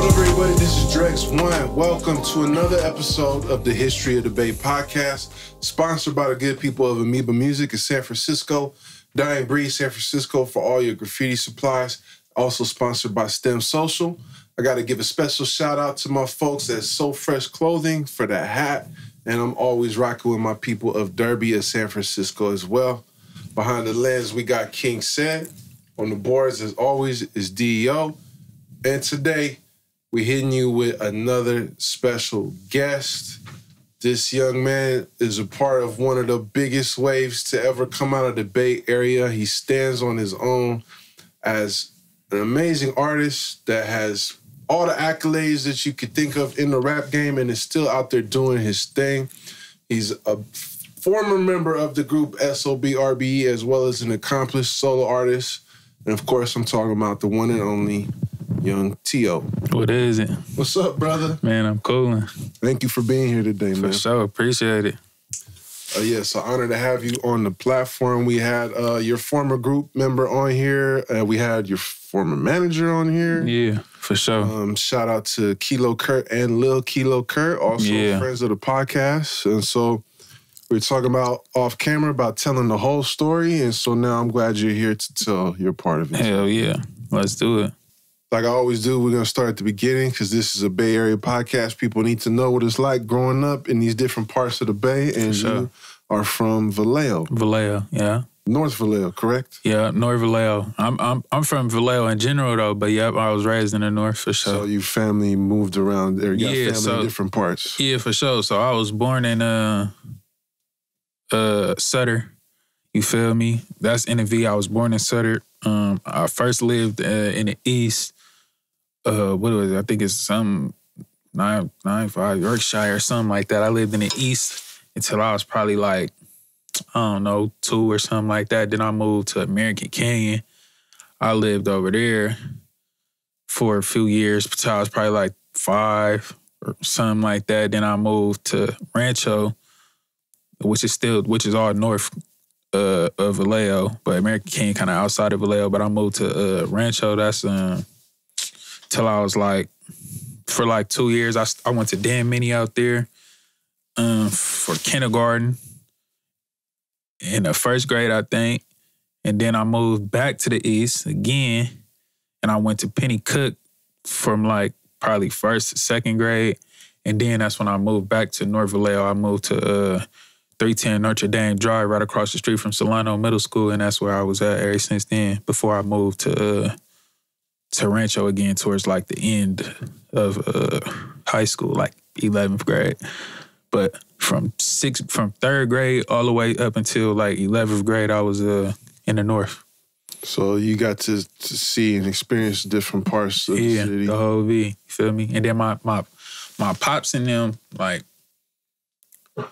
What up, everybody? This is Dregs One. Welcome to another episode of the History of the Bay podcast, sponsored by the good people of Amoeba Music in San Francisco. Dying Breed San Francisco for all your graffiti supplies. Also sponsored by STEM Social. I got to give a special shout out to my folks at So Fresh Clothing for that hat. And I'm always rocking with my people of Derby of San Francisco as well. Behind the lens, we got King Ced. On the boards, as always, is DEO. And today, we're hitting you with another special guest. This young man is a part of one of the biggest waves to ever come out of the Bay Area. He stands on his own as an amazing artist that has all the accolades that you could think of in the rap game and is still out there doing his thing. He's a former member of the group SOBRBE as well as an accomplished solo artist. And of course, I'm talking about the one and only Yhung T.O. What is it? What's up, brother? Man, I'm cooling. Thank you for being here today, For man. For sure. Appreciate it. Uh, yeah, so an honor to have you on the platform. We had uh, your former group member on here. Uh, we had your former manager on here. Yeah, for sure. Um, shout out to Kilo Kurt and Lil Kilo Kurt, also Yeah. friends of the podcast. And so we are talking about off camera about telling the whole story. And so now I'm glad you're here to tell your part of it. Hell yeah. Let's do it. Like I always do, we're gonna start at the beginning because this is a Bay Area podcast. People need to know what it's like growing up in these different parts of the Bay. And sure. you are from Vallejo, Vallejo, yeah. North Vallejo, correct? Yeah, North Vallejo. I'm I'm I'm from Vallejo in general though, but yep, I was raised in the north for sure. So your family moved around there. You got Yeah, family so- in different parts. Yeah, for sure. So I was born in uh uh Sutter. You feel me? That's in the V. I was born in Sutter. Um, I first lived uh, in the east. Uh, what was it? I think it's some nine nine five Yorkshire or something like that. I lived in the east until I was probably like I don't know two or something like that. Then I moved to American Canyon. I lived over there for a few years until I was probably like five or something like that. Then I moved to Rancho, which is still which is all north uh, of Vallejo, but American Canyon kind of outside of Vallejo. But I moved to uh, Rancho. That's um till I was like for like two years. I I went to Dan Mini out there um for kindergarten in the first grade, I think, and then I moved back to the east again, and I went to Pennycook from like probably first, second grade. And then that's when I moved back to North Vallejo. I moved to uh, 310 Notre Dame Drive right across the street from Solano Middle School. And that's where I was at ever since then before I moved to uh, to Rancho again towards like the end of uh, high school, like 11th grade. But from sixth, from third grade all the way up until like 11th grade, I was uh, in the North. So you got to, to see and experience different parts of Yeah, the city. the whole V. You feel me? And then my my my pops and them, like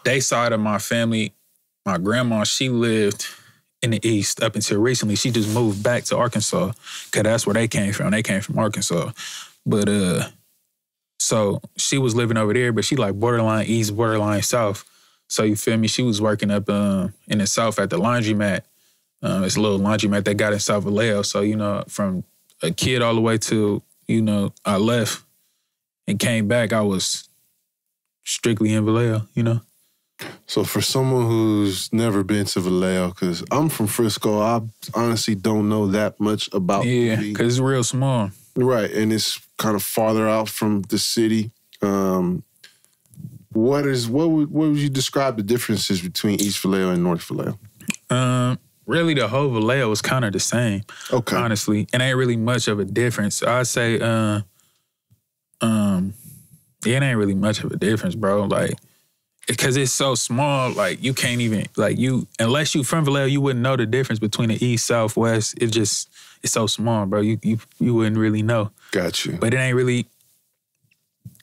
they side of my family, my grandma, she lived in the east up until recently. She just moved back to Arkansas. Cause that's where they came from. They came from Arkansas. But uh so she was living over there, but she like borderline east, borderline south. So you feel me? She was working up um, in the south at the laundromat. Um, it's a little laundromat they got in South Vallejo. So, you know, from a kid all the way to, you know, I left and came back, I was strictly in Vallejo, you know? So for someone who's never been to Vallejo, because I'm from Frisco, I honestly don't know that much about Yeah, because it's real small. right, and it's kind of farther out from the city. Um, what is what would what would you describe the differences between East Vallejo and North Vallejo? Um, really, the whole Vallejo is kind of the same. Okay, honestly. It ain't really much of a difference. I'd say, uh, um, it ain't really much of a difference, bro. Like, because it's so small, like you can't even like you unless you from Vallejo, you wouldn't know the difference between the east, south, west. It just it's so small, bro. You you you wouldn't really know. got you. But it ain't really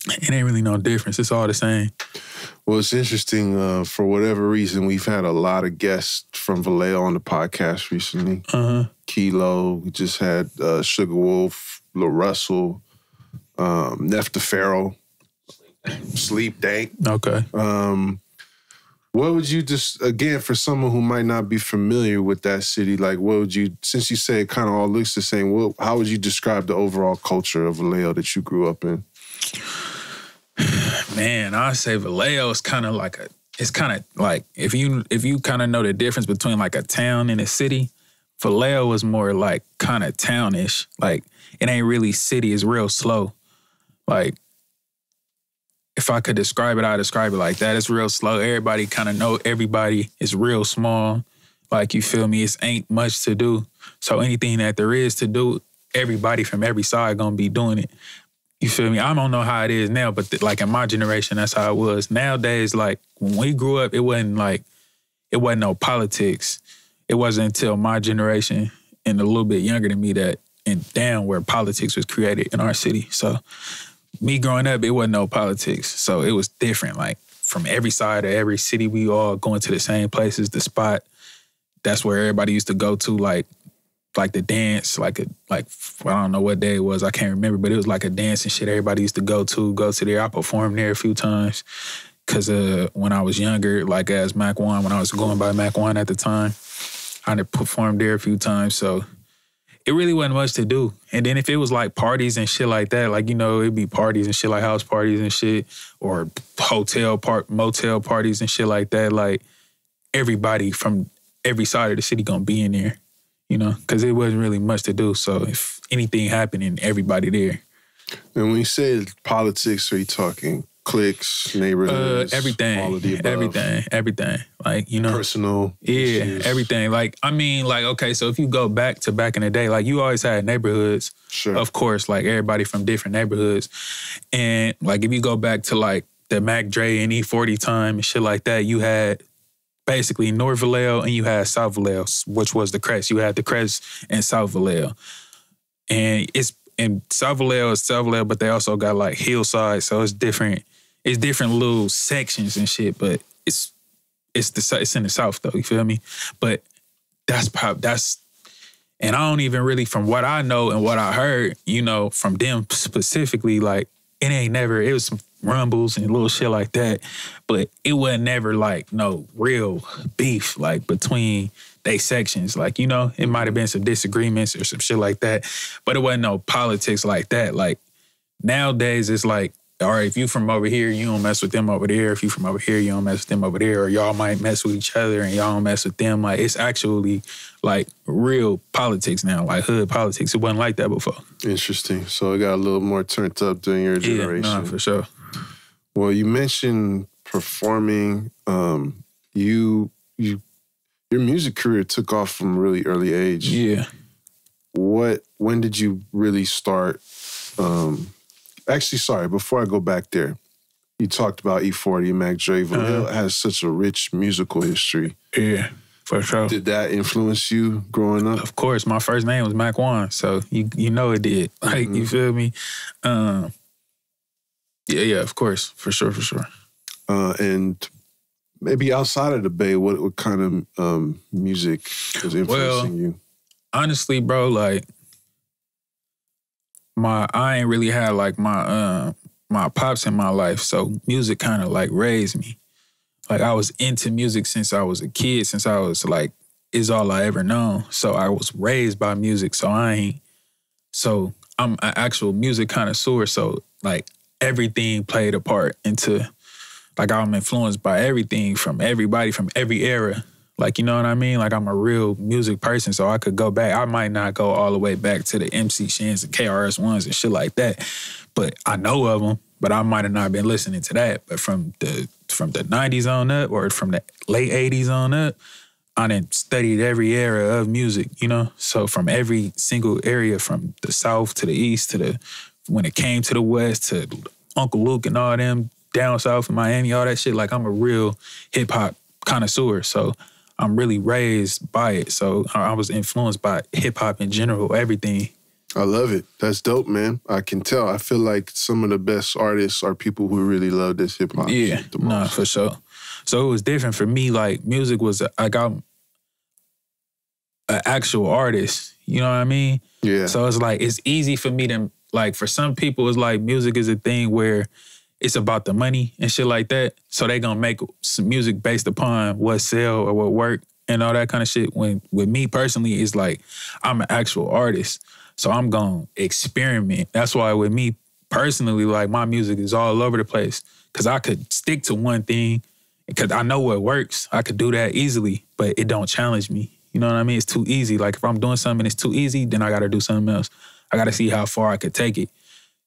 it ain't really no difference. It's all the same. Well, it's interesting. Uh, for whatever reason, we've had a lot of guests from Vallejo on the podcast recently. Uh huh. Kilo, we just had uh, Sugar Wolf, Lil Russell, um, Nef the Pharaoh, Sleep Dank. Okay. Um, What would you just again for someone who might not be familiar with that city? Like, what would you since you say it kind of all looks the same? What how would you describe the overall culture of Vallejo that you grew up in? Man, I say Vallejo is kind of like a. It's kind of like if you if you kind of know the difference between like a town and a city. Vallejo is more like kind of townish. Like it ain't really city. It's real slow. Like if I could describe it, I'd describe it like that. It's real slow. Everybody kind of know everybody. It's real small. Like you feel me? It's ain't much to do. So anything that there is to do, everybody from every side gonna be doing it. You feel me? I don't know how it is now, but like in my generation, that's how it was. Nowadays, like when we grew up, it wasn't like it wasn't no politics. It wasn't until my generation and a little bit younger than me that and down where politics was created in our city. So me growing up, it wasn't no politics. So it was different. Like from every side of every city, we all going to the same places, the spot. That's where everybody used to go to, like like the dance, like a like I don't know what day it was, I can't remember, but it was like a dance and shit. Everybody used to go to, go to there. I performed there a few times. Cause uh, when I was younger, like as Mac One, when I was going by Mac One at the time, I performed there a few times. So it really wasn't much to do. And then if it was like parties and shit like that, like you know, it'd be parties and shit like house parties and shit, or hotel part motel parties and shit like that. Like everybody from every side of the city gonna be in there, you know, because it wasn't really much to do. So if anything happening, everybody there. And when you say politics, are you talking cliques, Uh, neighborhoods, everything, all of the above? everything, everything. Like you know, personal, Yeah, issues? everything. Like I mean, like okay, so if you go back to back in the day, like you always had neighborhoods, Sure. of course, like everybody from different neighborhoods, and like if you go back to like the Mac Dre and E40 time and shit like that, you had basically North Vallejo and you had South Vallejo, which was the Crest. You had the Crest and South Vallejo, and it's and South Vallejo is South Vallejo, but they also got like Hillside, so it's different. It's different little sections and shit, but it's it's the it's in the South though. You feel me? But that's pop. That's and I don't even really, from what I know and what I heard, you know, from them specifically, like it ain't never. It was some rumbles and little shit like that, but it wasn't never like no real beef like between they sections. Like you know, it might have been some disagreements or some shit like that, but it wasn't no politics like that. Like nowadays, it's like. All right, if you from over here, you don't mess with them over there. If you from over here, you don't mess with them over there. Or y'all might mess with each other and y'all don't mess with them. Like it's actually like real politics now, like hood politics. It wasn't like that before. Interesting. So it got a little more turned up during your Yeah, generation. nah, for sure. Well, you mentioned performing. Um, you you your music career took off from a really early age. Yeah. What when did you really start? Um, actually, sorry. Before I go back there, you talked about E40 and Mac Dre. Vallejo Uh-huh. has such a rich musical history. Yeah, for sure. Did that influence you growing up? Of course, my first name was Mac One, so you you know it did. Like you feel me? Um, yeah, yeah, of course, for sure, for sure. Uh, and maybe outside of the Bay, what what kind of um, music was influencing you? Honestly, bro, like my I ain't really had like my uh my pops in my life, so music kind of like raised me. Like I was into music since I was a kid, since I was like is all I ever known. So I was raised by music, so I ain't so I'm an actual music connoisseur. So like everything played a part into like I'm influenced by everything from everybody from every era. Like you know what I mean? Like I'm a real music person, so I could go back. I might not go all the way back to the MC Shins and KRS ones and shit like that, but I know of them. But I might have not been listening to that. But from the from the '90s on up, or from the late '80s on up, I done studied every era of music. You know, so from every single area, from the South to the East to the when it came to the West to Uncle Luke and all them down south in Miami, all that shit. Like I'm a real hip hop connoisseur, so I'm really raised by it. So I was influenced by hip hop in general, everything. I love it. That's dope, man. I can tell. I feel like some of the best artists are people who really love this hip hop. Yeah, nah, for sure. So it was different for me. Like music was, I got an actual artist. You know what I mean? yeah. So it's like it's easy for me to like. For some people, it's like music is a thing where it's about the money and shit like that. So they gonna make some music based upon what sell or what work and all that kind of shit. When with me personally, it's like I'm an actual artist. So I'm gonna experiment. That's why with me personally, like my music is all over the place. Cause I could stick to one thing because I know what works. I could do that easily, but it don't challenge me. You know what I mean? It's too easy. Like if I'm doing something it's too easy, then I gotta do something else. I gotta see how far I could take it.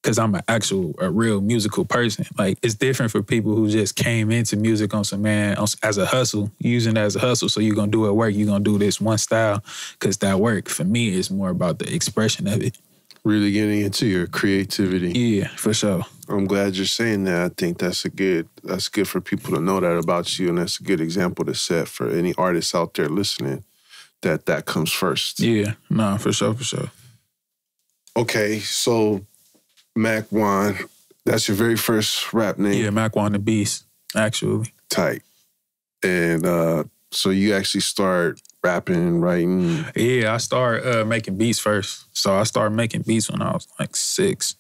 Cause I'm an actual, a real musical person. Like it's different for people who just came into music on some man on, as a hustle, using it as a hustle. So you're gonna do it work. You're gonna do this one style, cause that work. For me, is more about the expression of it. Really getting into your creativity. Yeah, for sure. I'm glad you're saying that. I think that's a good that's good for people to know that about you, and that's a good example to set for any artists out there listening. That that comes first. Yeah, no, for sure, for sure. Okay, so Mac Juan, that's your very first rap name. Yeah, Mac Juan the Beast, actually. Tight. And uh, so you actually start rapping, writing. Yeah, I started uh, making beats first. So I started making beats when I was like six.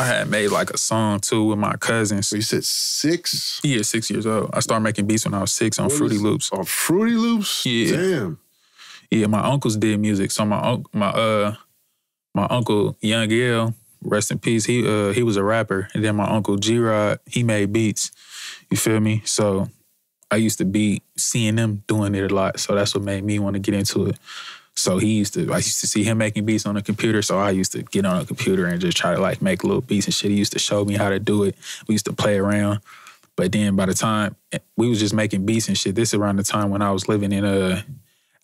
I had made like a song too with my cousins. So you said six? Yeah, six years old. I started making beats when I was six on What Fruity Loops. On Fruity Loops? Yeah. Damn. Yeah, my uncles did music. So my my uh my uncle Young L, rest in peace. He uh he was a rapper, and then my uncle G Rod he made beats. You feel me? So I used to be seeing them doing it a lot. So that's what made me want to get into it. So he used to I used to see him making beats on a computer. So I used to get on a computer and just try to like make little beats and shit. He used to show me how to do it. We used to play around. But then by the time we was just making beats and shit, this around the time when I was living in uh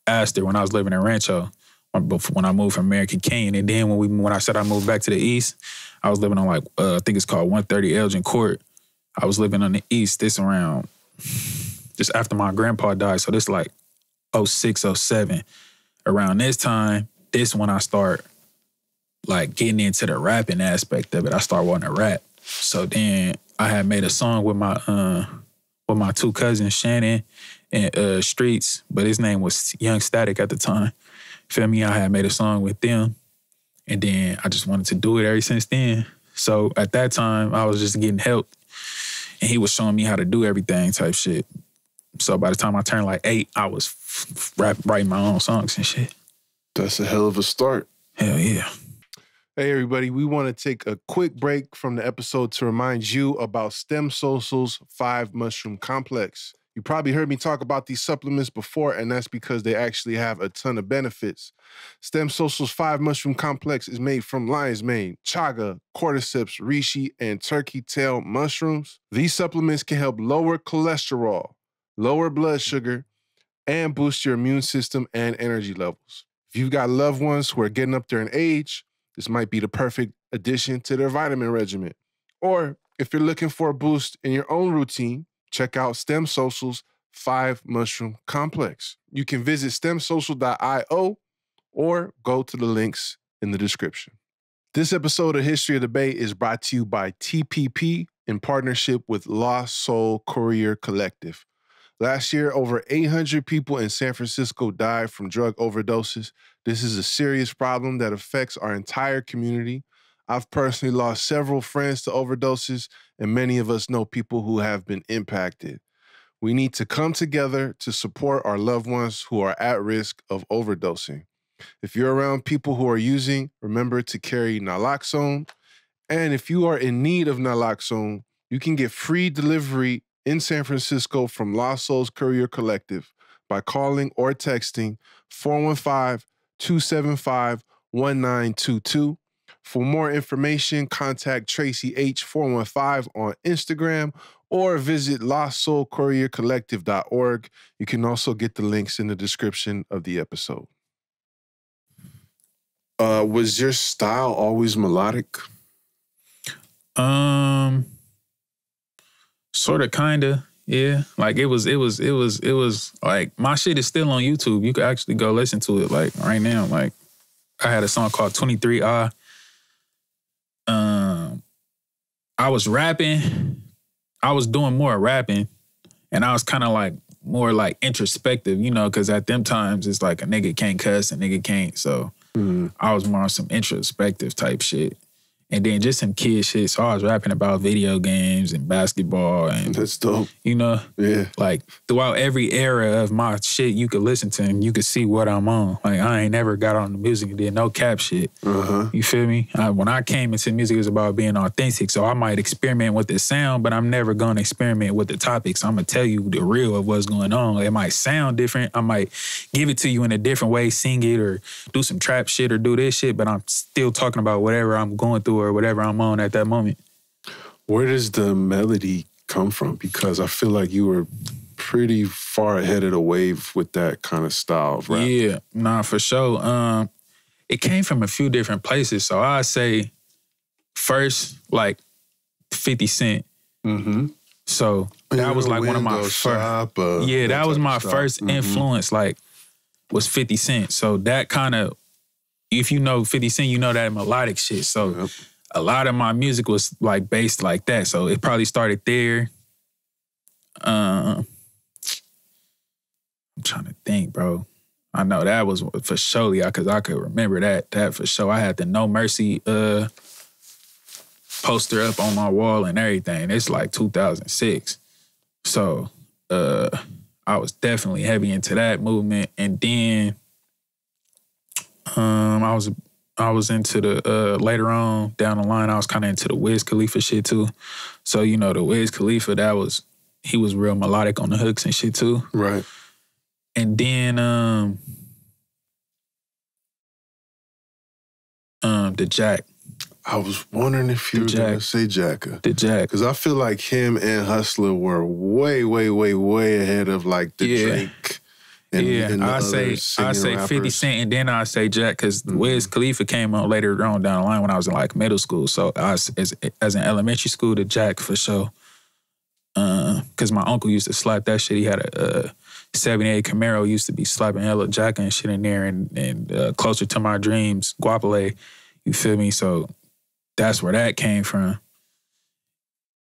Astor when I was living in Rancho when when I moved from American Canyon. And then when we when I said I moved back to the east, I was living on like uh, I think it's called 130 Elgin Court. I was living on the east. This around just after my grandpa died. So this like 06, 07. Around this time, this when I start like getting into the rapping aspect of it. I start wanting to rap. So then I had made a song with my uh with my two cousins, Shannon and uh Streets, but his name was Young Static at the time. Feel me? I had made a song with them. And then I just wanted to do it ever since then. So at that time, I was just getting help. And he was showing me how to do everything type shit. So by the time I turned like eight, I was f- f- rap, writing my own songs and shit. That's a hell of a start. Hell yeah. Hey, everybody, we want to take a quick break from the episode to remind you about Stem Social's five mushroom complex. You probably heard me talk about these supplements before, and that's because they actually have a ton of benefits. Stem Social's five mushroom complex is made from lion's mane, chaga, cordyceps, reishi, and turkey tail mushrooms. These supplements can help lower cholesterol, lower blood sugar, and boost your immune system and energy levels. If you've got loved ones who are getting up there in age, this might be the perfect addition to their vitamin regimen. Or if you're looking for a boost in your own routine, check out Stem Social's 5 Mushroom Complex. You can visit stemsocial.io or go to the links in the description. This episode of History of the Bay is brought to you by TPP in partnership with Lost Soul Courier Collective. Last year, over 800 people in San Francisco died from drug overdoses. This is a serious problem that affects our entire community. I've personally lost several friends to overdoses, and many of us know people who have been impacted. We need to come together to support our loved ones who are at risk of overdosing. If you're around people who are using, remember to carry naloxone. And if you are in need of naloxone, you can get free delivery in San Francisco from Lost Souls Courier Collective by calling or texting 415 275 1922. For more information, contact Tracey H415 on Instagram or visit lostsoulcouriercollective.org. You can also get the links in the description of the episode. Uh, was your style always melodic? Um, sort of, kinda, yeah. Like it was, it was, it was, it was like my shit is still on YouTube. You can actually go listen to it like right now. Like I had a song called Twenty Three I. Um, I was rapping. I was doing more rapping, and I was kind of like more like introspective, you know, because at them times it's like a nigga can't cuss, a nigga can't. So Mm. I was more on some introspective type shit. And then just some kid shit. So I was rapping about video games and basketball and That's dope. you know, Yeah. like throughout every era of my shit, you could listen to and you could see what I'm on. Like I ain't never got on the music and did no cap shit. Uh huh. You feel me? I, when I came into music, it was about being authentic. So I might experiment with the sound, but I'm never gonna experiment with the topics. I'm gonna tell you the real of what's going on. It might sound different. I might give it to you in a different way, sing it or do some trap shit or do this shit, but I'm still talking about whatever I'm going through or whatever I'm on at that moment. Where does the melody come from? Because I feel like you were pretty far ahead of the wave with that kind of style of rap. Yeah, nah, for sure. Um, it came from a few different places. So I say first, like 50 Cent. Mm-hmm. So that was like one of my first. uh, yeah, that was my first Mhm. influence. Like, was Fifty Cent. So that kind of, if you know Fifty Cent, you know that melodic shit. So Yep. A lot of my music was like based like that. So it probably started there. Um, I'm trying to think, bro. I know that was for surely because I could remember that. That for sure. I had the No Mercy uh poster up on my wall and everything. It's like 2006. So uh I was definitely heavy into that movement. And then um I was I was into the uh later on down the line, I was kind of into the Wiz Khalifa shit too. So, you know, the Wiz Khalifa, that was he was real melodic on the hooks and shit too. Right. And then um um the Jack. I was wondering if you The were Jack. say Jacka. The Jack. Because I feel like him and Husalah were way, way, way, way ahead of like the Yeah. Drake. And, yeah, and I say I say Fifty Cent, and then I say Jack because Mhm. Wiz Khalifa came on later on down the line when I was in like middle school. So I was as as in elementary school, the Jack for sure. Because my uncle used to slap that shit. He had a, uh 78 Camaro used to be slapping hella Jack and shit in there, and and uh, closer to my dreams, Guapale. You feel me? So that's where that came from.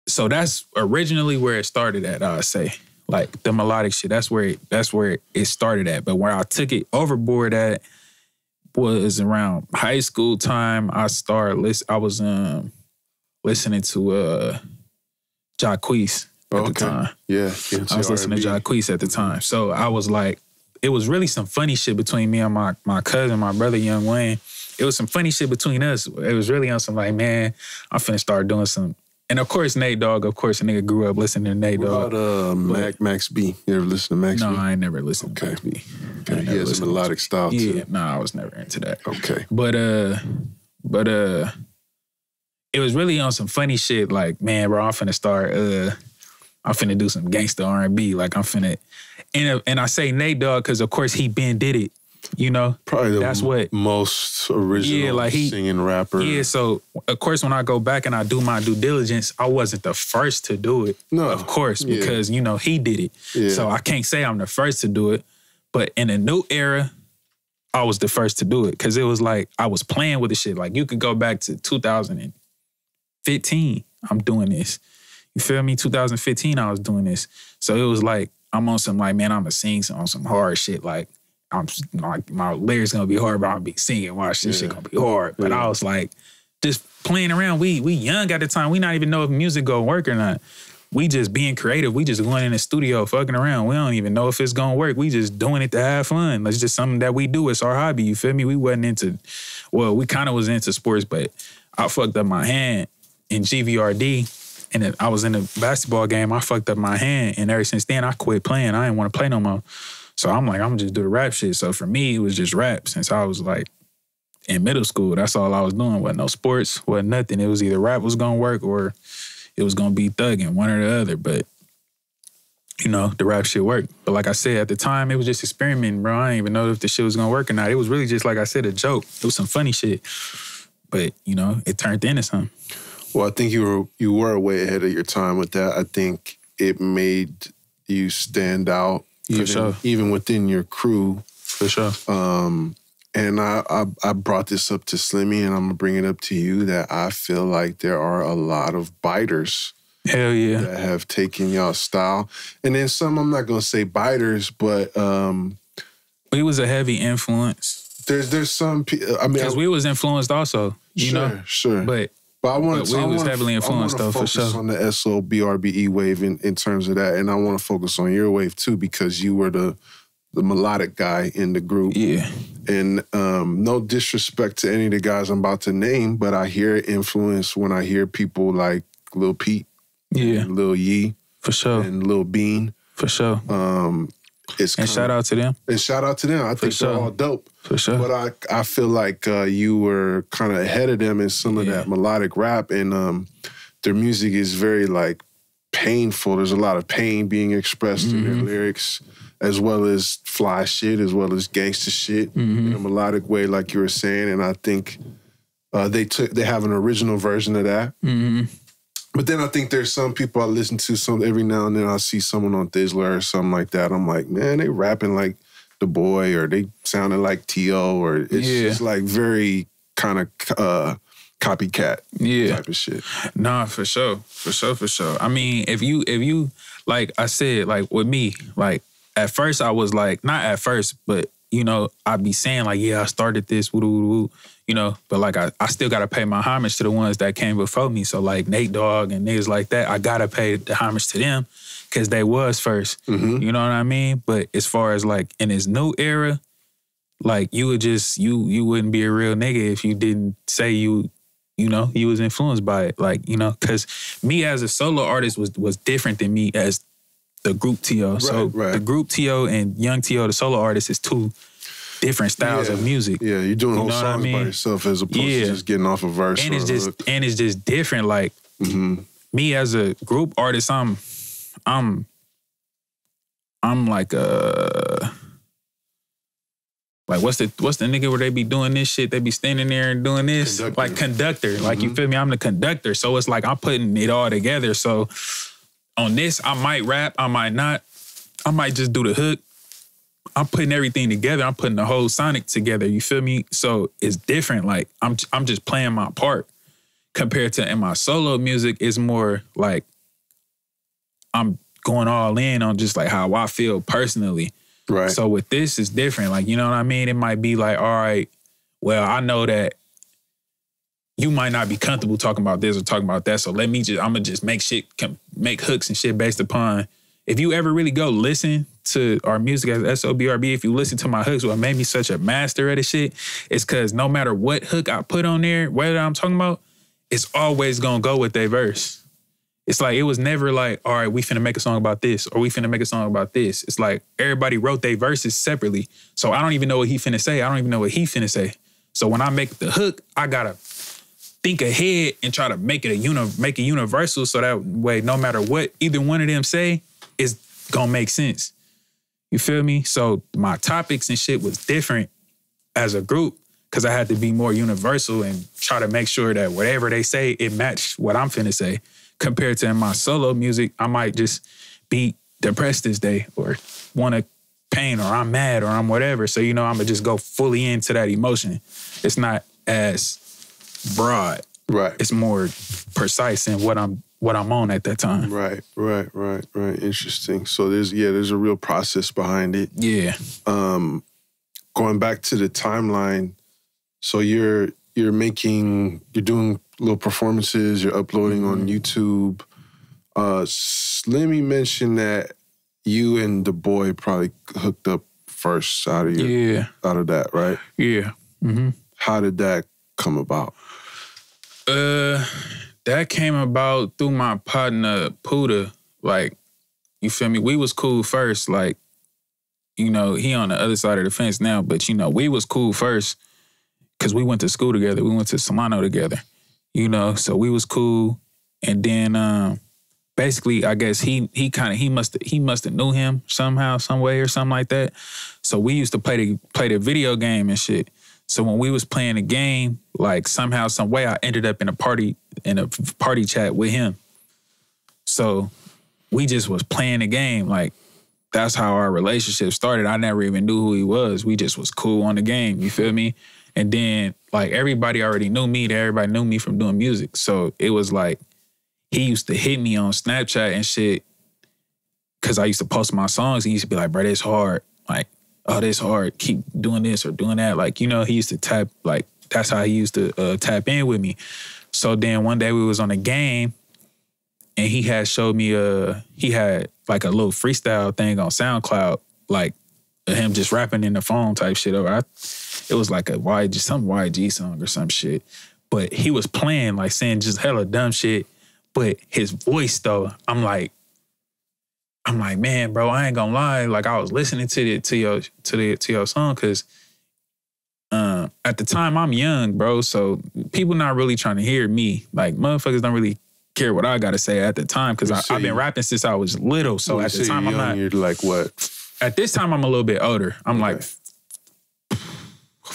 So that's originally where it started at. I say like the melodic shit. That's where it, that's where it started at. But where I took it overboard at was around high school time. I started list. I was um listening to uh Jacquees at the time. Yeah. I was listening to Jacquees at the time. So I was like, it was really some funny shit between me and my my cousin, my brother, Young Wayne. It was some funny shit between us. It was really on some like, man, I'm finna start doing some. And of course, Nate Dogg. Of course, a nigga grew up listening to Nate What Dogg. about uh, Mac, Max B? You ever listen to Max B? No, B? I ain't never listened to Max B. Okay, he has a melodic style Yeah, too. no, I was never into that. Okay. But uh, but uh, it was really on some funny shit. Like, man, bro, I'm finna start. Uh, I'm finna do some gangster R and B. Like, I'm finna, and and I say Nate Dogg because of course he been did it. You know, Probably the That's what- most original Yeah, like he- singing rapper. yeah. So of course, when I go back and I do my due diligence, I wasn't the first to do it. No, of course, yeah. because you know he did it. Yeah. So I can't say I'm the first to do it, but in a new era, I was the first to do it because it was like I was playing with the shit. Like you could go back to 2015. I'm doing this. You feel me? 2015, I was doing this. So it was like I'm on some like, man, I'm gonna sing some, on some hard shit. Like I'm like my lyrics gonna be hard, but I'm gonna be singing. Watch this shit gonna be hard. But Yeah. I was like, just playing around. We we young at the time. We not even know if music gonna work or not. We just being creative. We just going in the studio fucking around. We don't even know if it's gonna work. We just doing it to have fun. It's just something that we do. It's our hobby. You feel me? We wasn't into, well, we kind of was into sports, but I fucked up my hand in GVRD. And I was in a basketball game. I fucked up my hand, and ever since then I quit playing. I didn't want to play no more. So I'm like, I'm gonna just do the rap shit. So for me, it was just rap since I was like in middle school. That's all I was doing. Wasn't no sports, wasn't nothing. It was either rap was gonna work or it was gonna be thugging, one or the other. But you know, the rap shit worked. But like I said, at the time, it was just experimenting, bro. I didn't even know if the shit was gonna work or not. It was really just like I said, a joke. It was some funny shit. But you know, it turned into something. Well, I think you were you were way ahead of your time with that. I think it made you stand out, even sure. even within your crew. For sure. Um, and I, I I brought this up to Slimmy, and I'm gonna bring it up to you that I feel like there are a lot of biters Hell yeah. that have taken y'all style, and then some. I'm not gonna say biters, but um, We was a heavy influence. there's there's some. I mean, Because we was influenced also, you sure, know. sure, But But I want to. we was heavily influenced, though, for focus sure. on the SOBRBE wave in, in terms of that, and I want to focus on your wave too because you were the the melodic guy in the group. Yeah. And um, no disrespect to any of the guys I'm about to name, but I hear influence when I hear people like Lil Peep, Yeah. Lil Yee, For sure. and Lil Bean. For sure. Um, it's And shout out to them. and shout out to them. I think sure. they're all dope. For sure. But I I feel like uh, you were kind of ahead of them in some of Yeah. that melodic rap, and um, their music is very like painful. There's a lot of pain being expressed in Mm-hmm. their lyrics, as well as fly shit, as well as gangster shit Mm-hmm. in a melodic way, like you were saying. And I think uh, they took they have an original version of that. hmm But then I think there's some people I listen to some every now and then I see someone on Thizzler or something like that. I'm like, man, they rapping like the boy or they sounding like T.O. or it's Yeah. just like very kind of uh, copycat Yeah. type of shit. Nah, for sure. For sure, for sure. I mean, if you if you like I said, like with me, like at first I was like, not at first, but you know, I'd be saying like, yeah, I started this, woo woo woo, you know, but like I, I still gotta pay my homage to the ones that came before me. So like Nate Dogg and niggas like that, I gotta pay the homage to them because they was 1st Mhm. You know what I mean? But as far as like in this new era, like you would just you you wouldn't be a real nigga if you didn't say you you know you was influenced by it like you know because me as a solo artist was was different than me as the group to so Right, right. the group to and young to the solo artist is two different styles of music Yeah, you're doing You whole what I songs by yourself as opposed Yeah. to just getting off a verse. and it's just hook. and it's just different like Mhm. me as a group artist i'm i'm i'm like a like what's the what's the nigga where they be doing this shit they be standing there and doing this Conductor. like conductor like you Mhm. feel me i'm the conductor so it's like i'm putting it all together so on this i might rap i might not i might just do the hook i'm putting everything together i'm putting the whole sonic together you feel me so it's different like i'm i'm just playing my part compared to in my solo music is more like I'm going all in on just like how I feel personally. right. So with this it's different. Like, you know what I mean? It might be like, all right, well, I know that you might not be comfortable talking about this or talking about that. So let me just I'm gonna just make shit make hooks and shit based upon if you ever really go listen to our music as SOBRB, if you listen to my hooks, what made me such a master at the shit, it's cause no matter what hook I put on there, whether I'm talking about, it's always gonna go with their verse. It's like it was never like, all right, we finna make a song about this, or we finna make a song about this. It's like everybody wrote their verses separately. So I don't even know what he finna say. I don't even know what he finna say. So when I make the hook, I gotta think ahead and try to make it a uni- make it universal so that way no matter what either one of them say, it's gonna make sense. You feel me? So my topics and shit was different as a group because I had to be more universal and try to make sure that whatever they say, it matched what I'm finna say. Compared to in my solo music, I might just be depressed this day or want to pain or I'm mad or I'm whatever. So, you know, I'm gonna just go fully into that emotion. It's not as broad. right. It's more precise in what I'm what I'm on at that time. Right, right, right, right. Interesting. So there's yeah, there's a real process behind it. Yeah. um, going back to the timeline, so you're you're making you're doing little performances, you're uploading on YouTube. Uh, Slimmy mentioned that you and the boy probably hooked up first out of your, Yeah. out of that, right? Yeah. hmm How did that come about? Uh, that came about through my partner Puda. Like, you feel me? We was cool first. Like, you know, he on the other side of the fence now, but you know, we was cool first because we went to school together. We went to Solano together. You know, so we was cool, and then um, basically, I guess he he kind of he must he must have knew him somehow, some way, or something like that. So we used to play the play the video game and shit. So when we was playing the game, like somehow, some way, I ended up in a party in a party chat with him. So we just was playing the game. Like that's how our relationship started. I never even knew who he was. We just was cool on the game. You feel me? And then like everybody already knew me. Everybody knew me from doing music. So it was like he used to hit me on Snapchat and shit. Cause I used to post my songs. He used to be like, bro, it's hard. Like, oh, this hard. Keep doing this or doing that. Like, you know, he used to tap, like, that's how he used to uh, tap in with me. So then one day we was on a game and he had showed me a he had like a little freestyle thing on SoundCloud, like him just rapping in the phone type shit. Over, I, it was like a YG some YG song or some shit. But he was playing like saying just hella dumb shit. But his voice though, I'm like, I'm like, man, bro, I ain't gonna lie. Like I was listening to the to your to the to your song because uh, at the time I'm young, bro. So people not really trying to hear me. Like motherfuckers don't really care what I gotta say at the time because I've been rapping since I was little. So at the time I'm not. You're like what? At this time I'm a little bit older. I'm Okay. like.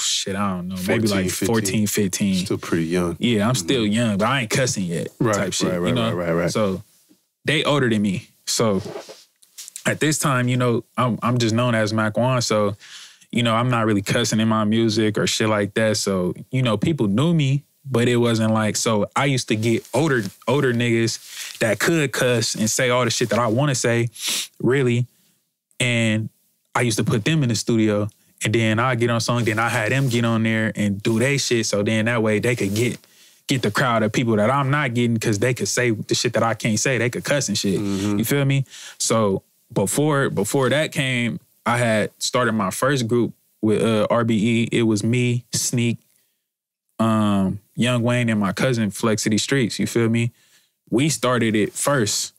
Shit, I don't know. Maybe 14, like 14, 15. Still pretty young. Yeah, I'm still young, but I ain't cussing yet. Right, type shit. right, right, you know? right, right, right. So they older than me. So at this time, you know, I'm I'm just known as Mac One. So, you know, I'm not really cussing in my music or shit like that. So, you know, people knew me, but it wasn't like so I used to get older, older niggas that could cuss and say all the shit that I want to say, really. And I used to put them in the studio and then I get on song, then I had them get on there and do their shit. So then that way they could get get the crowd of people that I'm not getting because they could say the shit that I can't say. They could cuss and shit. You feel me? So before before that came, I had started my first group with uh, RBE. It was me, Sneak, um, Young Wayne, and my cousin Flex City Streets. You feel me? We started it first.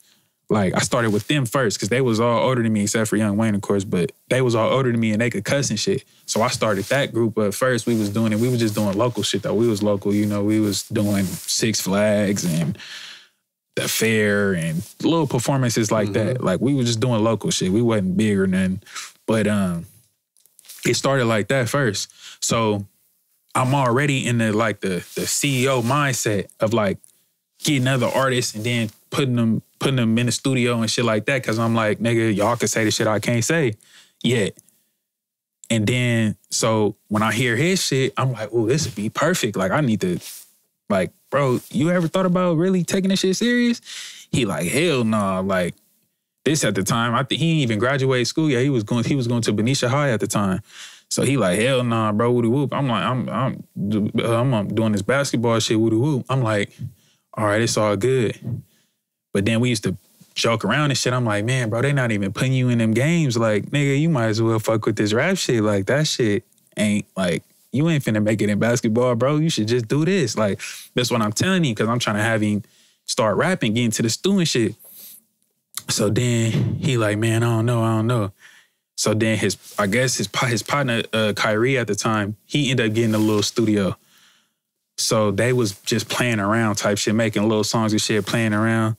Like I started with them first because they was all older than me, except for Young Wayne, of course. But they was all older than me and they could cuss and shit. So I started that group. But first we was doing it. We was just doing local shit though. We was local, you know. We was doing Six Flags and the fair and little performances like that. Like we was just doing local shit. We wasn't big or nothing. But um, it started like that first. So I'm already in the like the the CEO mindset of like getting other artists and then putting them putting them in the studio and shit like that. Cause I'm like, nigga, y'all can say the shit I can't say yet. And then so when I hear his shit, I'm like, oh, this would be perfect. Like I need to, like, bro, you ever thought about really taking this shit serious? He like, hell nah. Like this at the time, I think he even graduated school yet. He was going, he was going to Benicia High at the time. So he like, hell nah, bro, woody whoop. I'm like, I'm I'm I'm doing this basketball shit, woody whoop. I'm like, all right, it's all good. But then we used to joke around and shit. I'm like, man, bro, they not even putting you in them games. Like, nigga, you might as well fuck with this rap shit. Like, that shit ain't like, you ain't finna make it in basketball, bro. You should just do this. Like, that's what I'm telling you, because I'm trying to have him start rapping, get into the stew and shit. So then he like, man, I don't know, I don't know. So then his, I guess his his partner, uh, Kyrie at the time, he ended up getting a little studio. So they was just playing around type shit, making little songs and shit, playing around.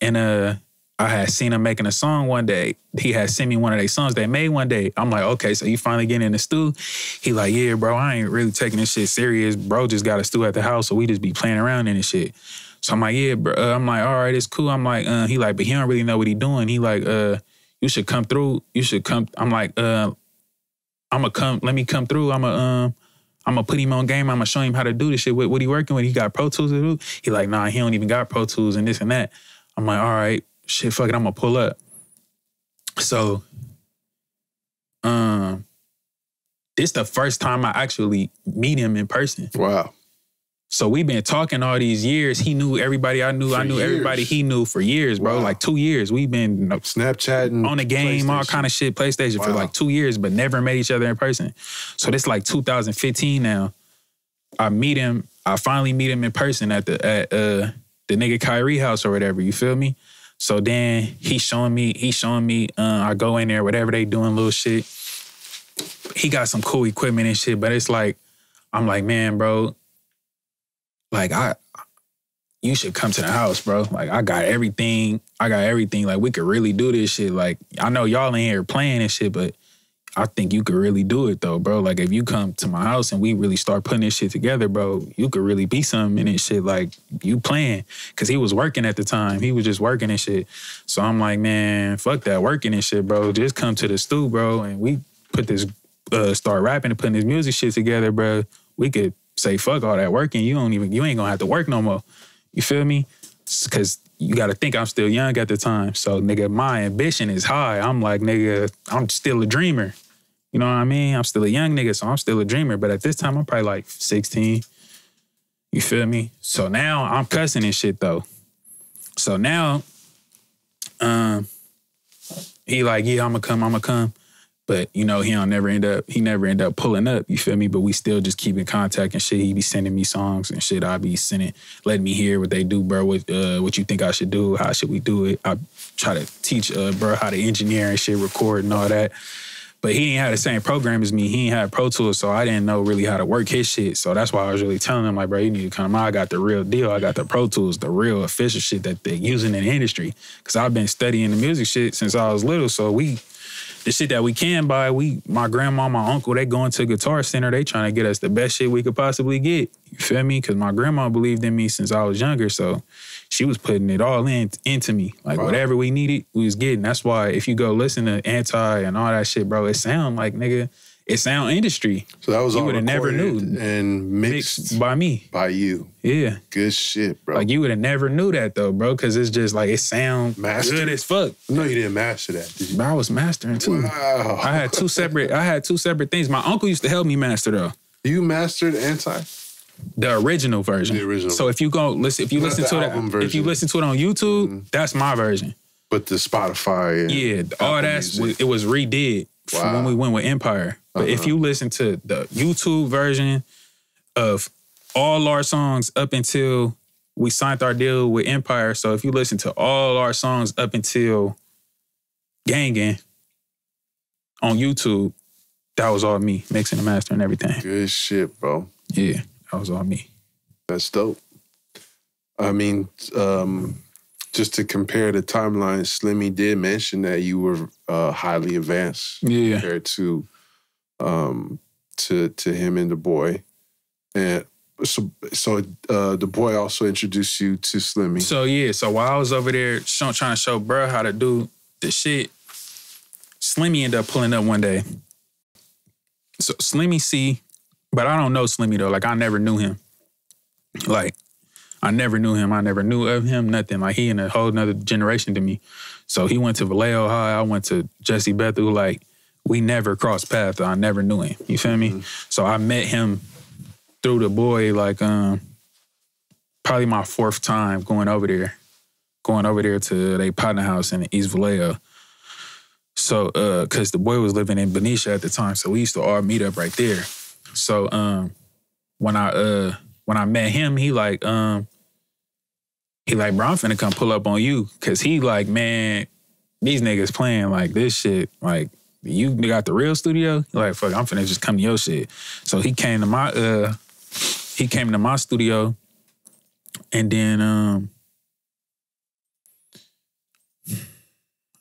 And uh I had seen him making a song one day. He had sent me one of their songs they made one day. I'm like, okay, so you finally getting in the stew? He like, yeah, bro, I ain't really taking this shit serious. Bro just got a stew at the house, so we just be playing around in this shit. So I'm like, yeah, bro. Uh, I'm like, all right, it's cool. I'm like, uh, he like, but he don't really know what he doing. He like, uh, you should come through. You should come. I'm like, uh, I'm gonna come. Let me come through. I'm gonna, um, I'm gonna put him on game. I'm gonna show him how to do this shit. What, what he working with? He got Pro Tools. He like, nah, he don't even got Pro Tools and this and that. I'm like, all right, shit, fuck it. I'm gonna pull up. So, um, this the first time I actually meet him in person. Wow. So we've been talking all these years. He knew everybody I knew. For I knew everybody he knew for years, bro. Wow. Like two years. We've been you know, Snapchat and on the game, all kind of shit, PlayStation for like two years, but never met each other in person. So this like 2015 now. I meet him. I finally meet him in person at the at uh the nigga Kyrie house or whatever. You feel me? So then he showing me. He showing me. Uh, I go in there, whatever they doing, little shit. He got some cool equipment and shit, but it's like I'm like, man, bro. Like I, you should come to the house, bro. Like I got everything. I got everything. Like we could really do this shit. Like I know y'all in here playing and shit, but I think you could really do it though, bro. Like if you come to my house and we really start putting this shit together, bro, you could really be something in this shit. Like you playing, cause he was working at the time. He was just working and shit. So I'm like, man, fuck that working and shit, bro. Just come to the stew, bro, and we put this, uh, start rapping and putting this music shit together, bro. We could say fuck all that working. You don't even, you ain't gonna have to work no more. You feel me? Cause you gotta think I'm still young at the time. So nigga, my ambition is high. I'm like, nigga, I'm still a dreamer. You know what I mean? I'm still a young nigga, so I'm still a dreamer. But at this time, I'm probably like 16. You feel me? So now I'm cussing and shit though. So now, um, he like, yeah, I'ma come, I'ma come. But you know, he don't never end up, he never end up pulling up, you feel me? But we still just keep in contact and shit. He be sending me songs and shit. I be sending, letting me hear what they do, bro. What uh, what you think I should do? How should we do it? I try to teach uh, bro how to engineer and shit, record and all that. But he ain't had the same program as me. He ain't had Pro Tools, so I didn't know really how to work his shit. So that's why I was really telling him, like, bro, you need to come. I got the real deal. I got the Pro Tools, the real official shit that they're using in the industry. Cause I've been studying the music shit since I was little. So we the shit that we can buy, we my grandma, my uncle, they going to Guitar Center. They trying to get us the best shit we could possibly get. You feel me? Cause my grandma believed in me since I was younger. So she was putting it all in into me. Like Wow. whatever we needed, we was getting. That's why if you go listen to anti and all that shit, bro, it sound like nigga, it sound industry. So that was You all would've never knew. and mixed Mixed by me. by you. Yeah. Good shit, bro. Like you would have never knew that though, bro, because it's just like it sound Mastered. good as fuck. no, you didn't master that, did you? But I was mastering too. Wow. I had two separate. I had two separate things. My uncle used to help me master though. you mastered anti? The original version. The original. So if you go listen, if you Not listen to album that, if you listen to it on YouTube, that's my version. But the Spotify. Yeah, all that's Music. it was redid from when we went with Empire. But if Uh-huh. you listen to the YouTube version of all our songs up until we signed our deal with Empire, so if you listen to all our songs up until Gang Gang on YouTube, that was all me mixing the master and mastering everything. Good shit, bro. Yeah, that was on me. That's dope. I mean, um, just to compare the timeline, Slimmy did mention that you were uh, highly advanced Yeah. compared to um, to to him and DaBoii, and so so uh, DaBoii also introduced you to Slimmy. So yeah, so while I was over there show, trying to show bruh how to do the shit, Slimmy ended up pulling up one day. So Slimmy see, but I don't know Slimmy though. Like I never knew him. Like I never knew him. I never knew of him. Nothing. Like he in a whole nother generation to me. So he went to Vallejo High. I went to Jesse Bethel. Like we never crossed paths. I never knew him. You feel me? So I met him through DaBoii. Like um, probably my fourth time going over there, going over there to their partner house in East Vallejo. So, uh, cause the boy was living in Benicia at the time, so we used to all meet up right there. So, um, when I uh when I met him, he like um he like, bro, I'm finna come pull up on you, cause he like, man, these niggas playing like this shit, like. You got the real studio? Like, fuck, I'm finna just come to your shit. So he came to my uh he came to my studio and then um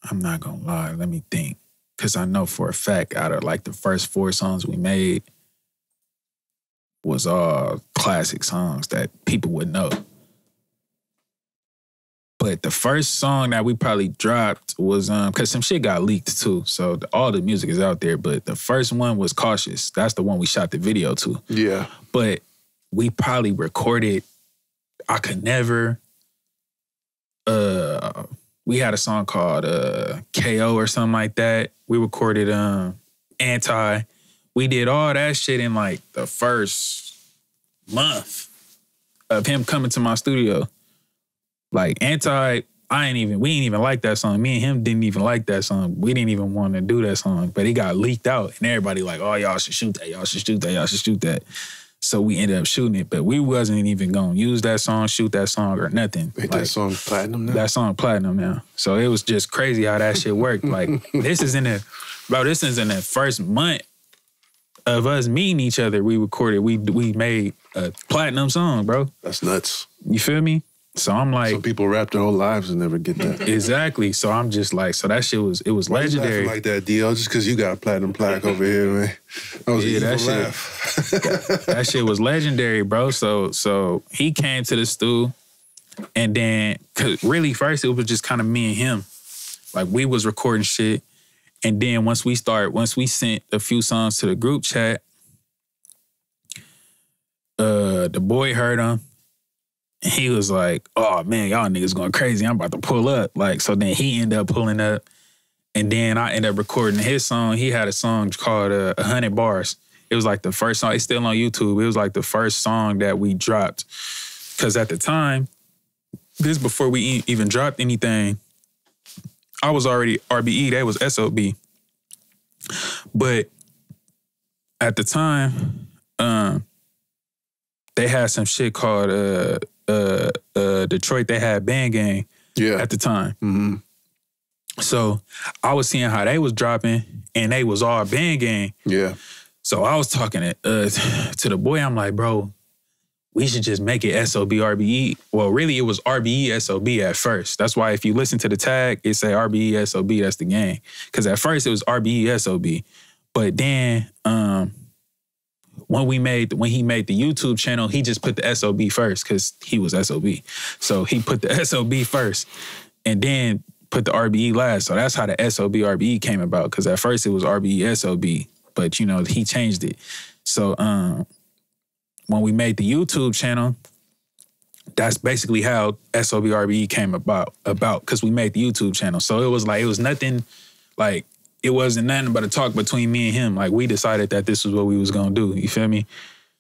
I'm not gonna lie, let me think. Cause I know for a fact out of like the first four songs we made was all classic songs that people would know. But the first song that we probably dropped was um cause some shit got leaked too. So the- all the music is out there. But the first one was Cautious. That's the one we shot the video to yeah, but we probably recorded I could never uh we had a song called uh KO or something like that. We recorded um anti. We did all that shit in like the first month of him coming to my studio. Like anti I ain't even we ain't even like that song. Me and him didn't even like that song. We didn't even want to do that song. But it got leaked out and everybody like, oh y'all should shoot that, y'all should shoot that, y'all should shoot that. So we ended up shooting it, but we wasn't even gonna use that song, shoot that song, or nothing. ain't Like, that song platinum now? that song platinum now. So it was just crazy how that shit worked. Like this is in the bro, this is in the first month of us meeting each other. We recorded, we we made a platinum song, bro. That's nuts. You feel me? So I'm like, Some people rap their whole lives and never get that. exactly. So I'm just like, so that shit was it was Why legendary. like that, DL? Just because you got a platinum plaque over here, man. That was Yeah, that shit- that shit was legendary, bro. So so he came to the stew, and then cause really first it was just kind of me and him, like we was recording shit, and then once we start, once we sent a few songs to the group chat, uh, DaBoii heard them. And he was like, "Oh man, y'all niggas going crazy! I'm about to pull up." Like, so then he ended up pulling up, and then I ended up recording his song. He had a song called uh, "100 Bars," It was like the first song. It's still on YouTube. It was like the first song that we dropped. Cause at the time, this before we even dropped anything, I was already RBE. That was SOB. But at the time, um, they had some shit called uh uh uh Detroit. They had Band Gang Yeah. at the time. hmm So I was seeing how they was dropping, and they was all Band Gang. Yeah. So I was talking to, uh, to DaBoii. I'm like, bro, we should just make it SOB RBE. Well, really, it was RBE SOB at first. That's why if you listen to the tag, it say RBE SOB. That's the gang. Because at first it was RBE SOB, but then um, when we made when he made the YouTube channel, he just put the SOB first because he was SOB. So he put the SOB first, and then put the RBE last. So that's how the SOB RBE came about. Because at first it was RBE SOB, but you know he changed it. So um, when we made the YouTube channel, that's basically how SOBRBE came about. About because we made the YouTube channel. So it was like it was nothing like it wasn't nothing but a talk between me and him. Like we decided that this was what we was gonna do. You feel me?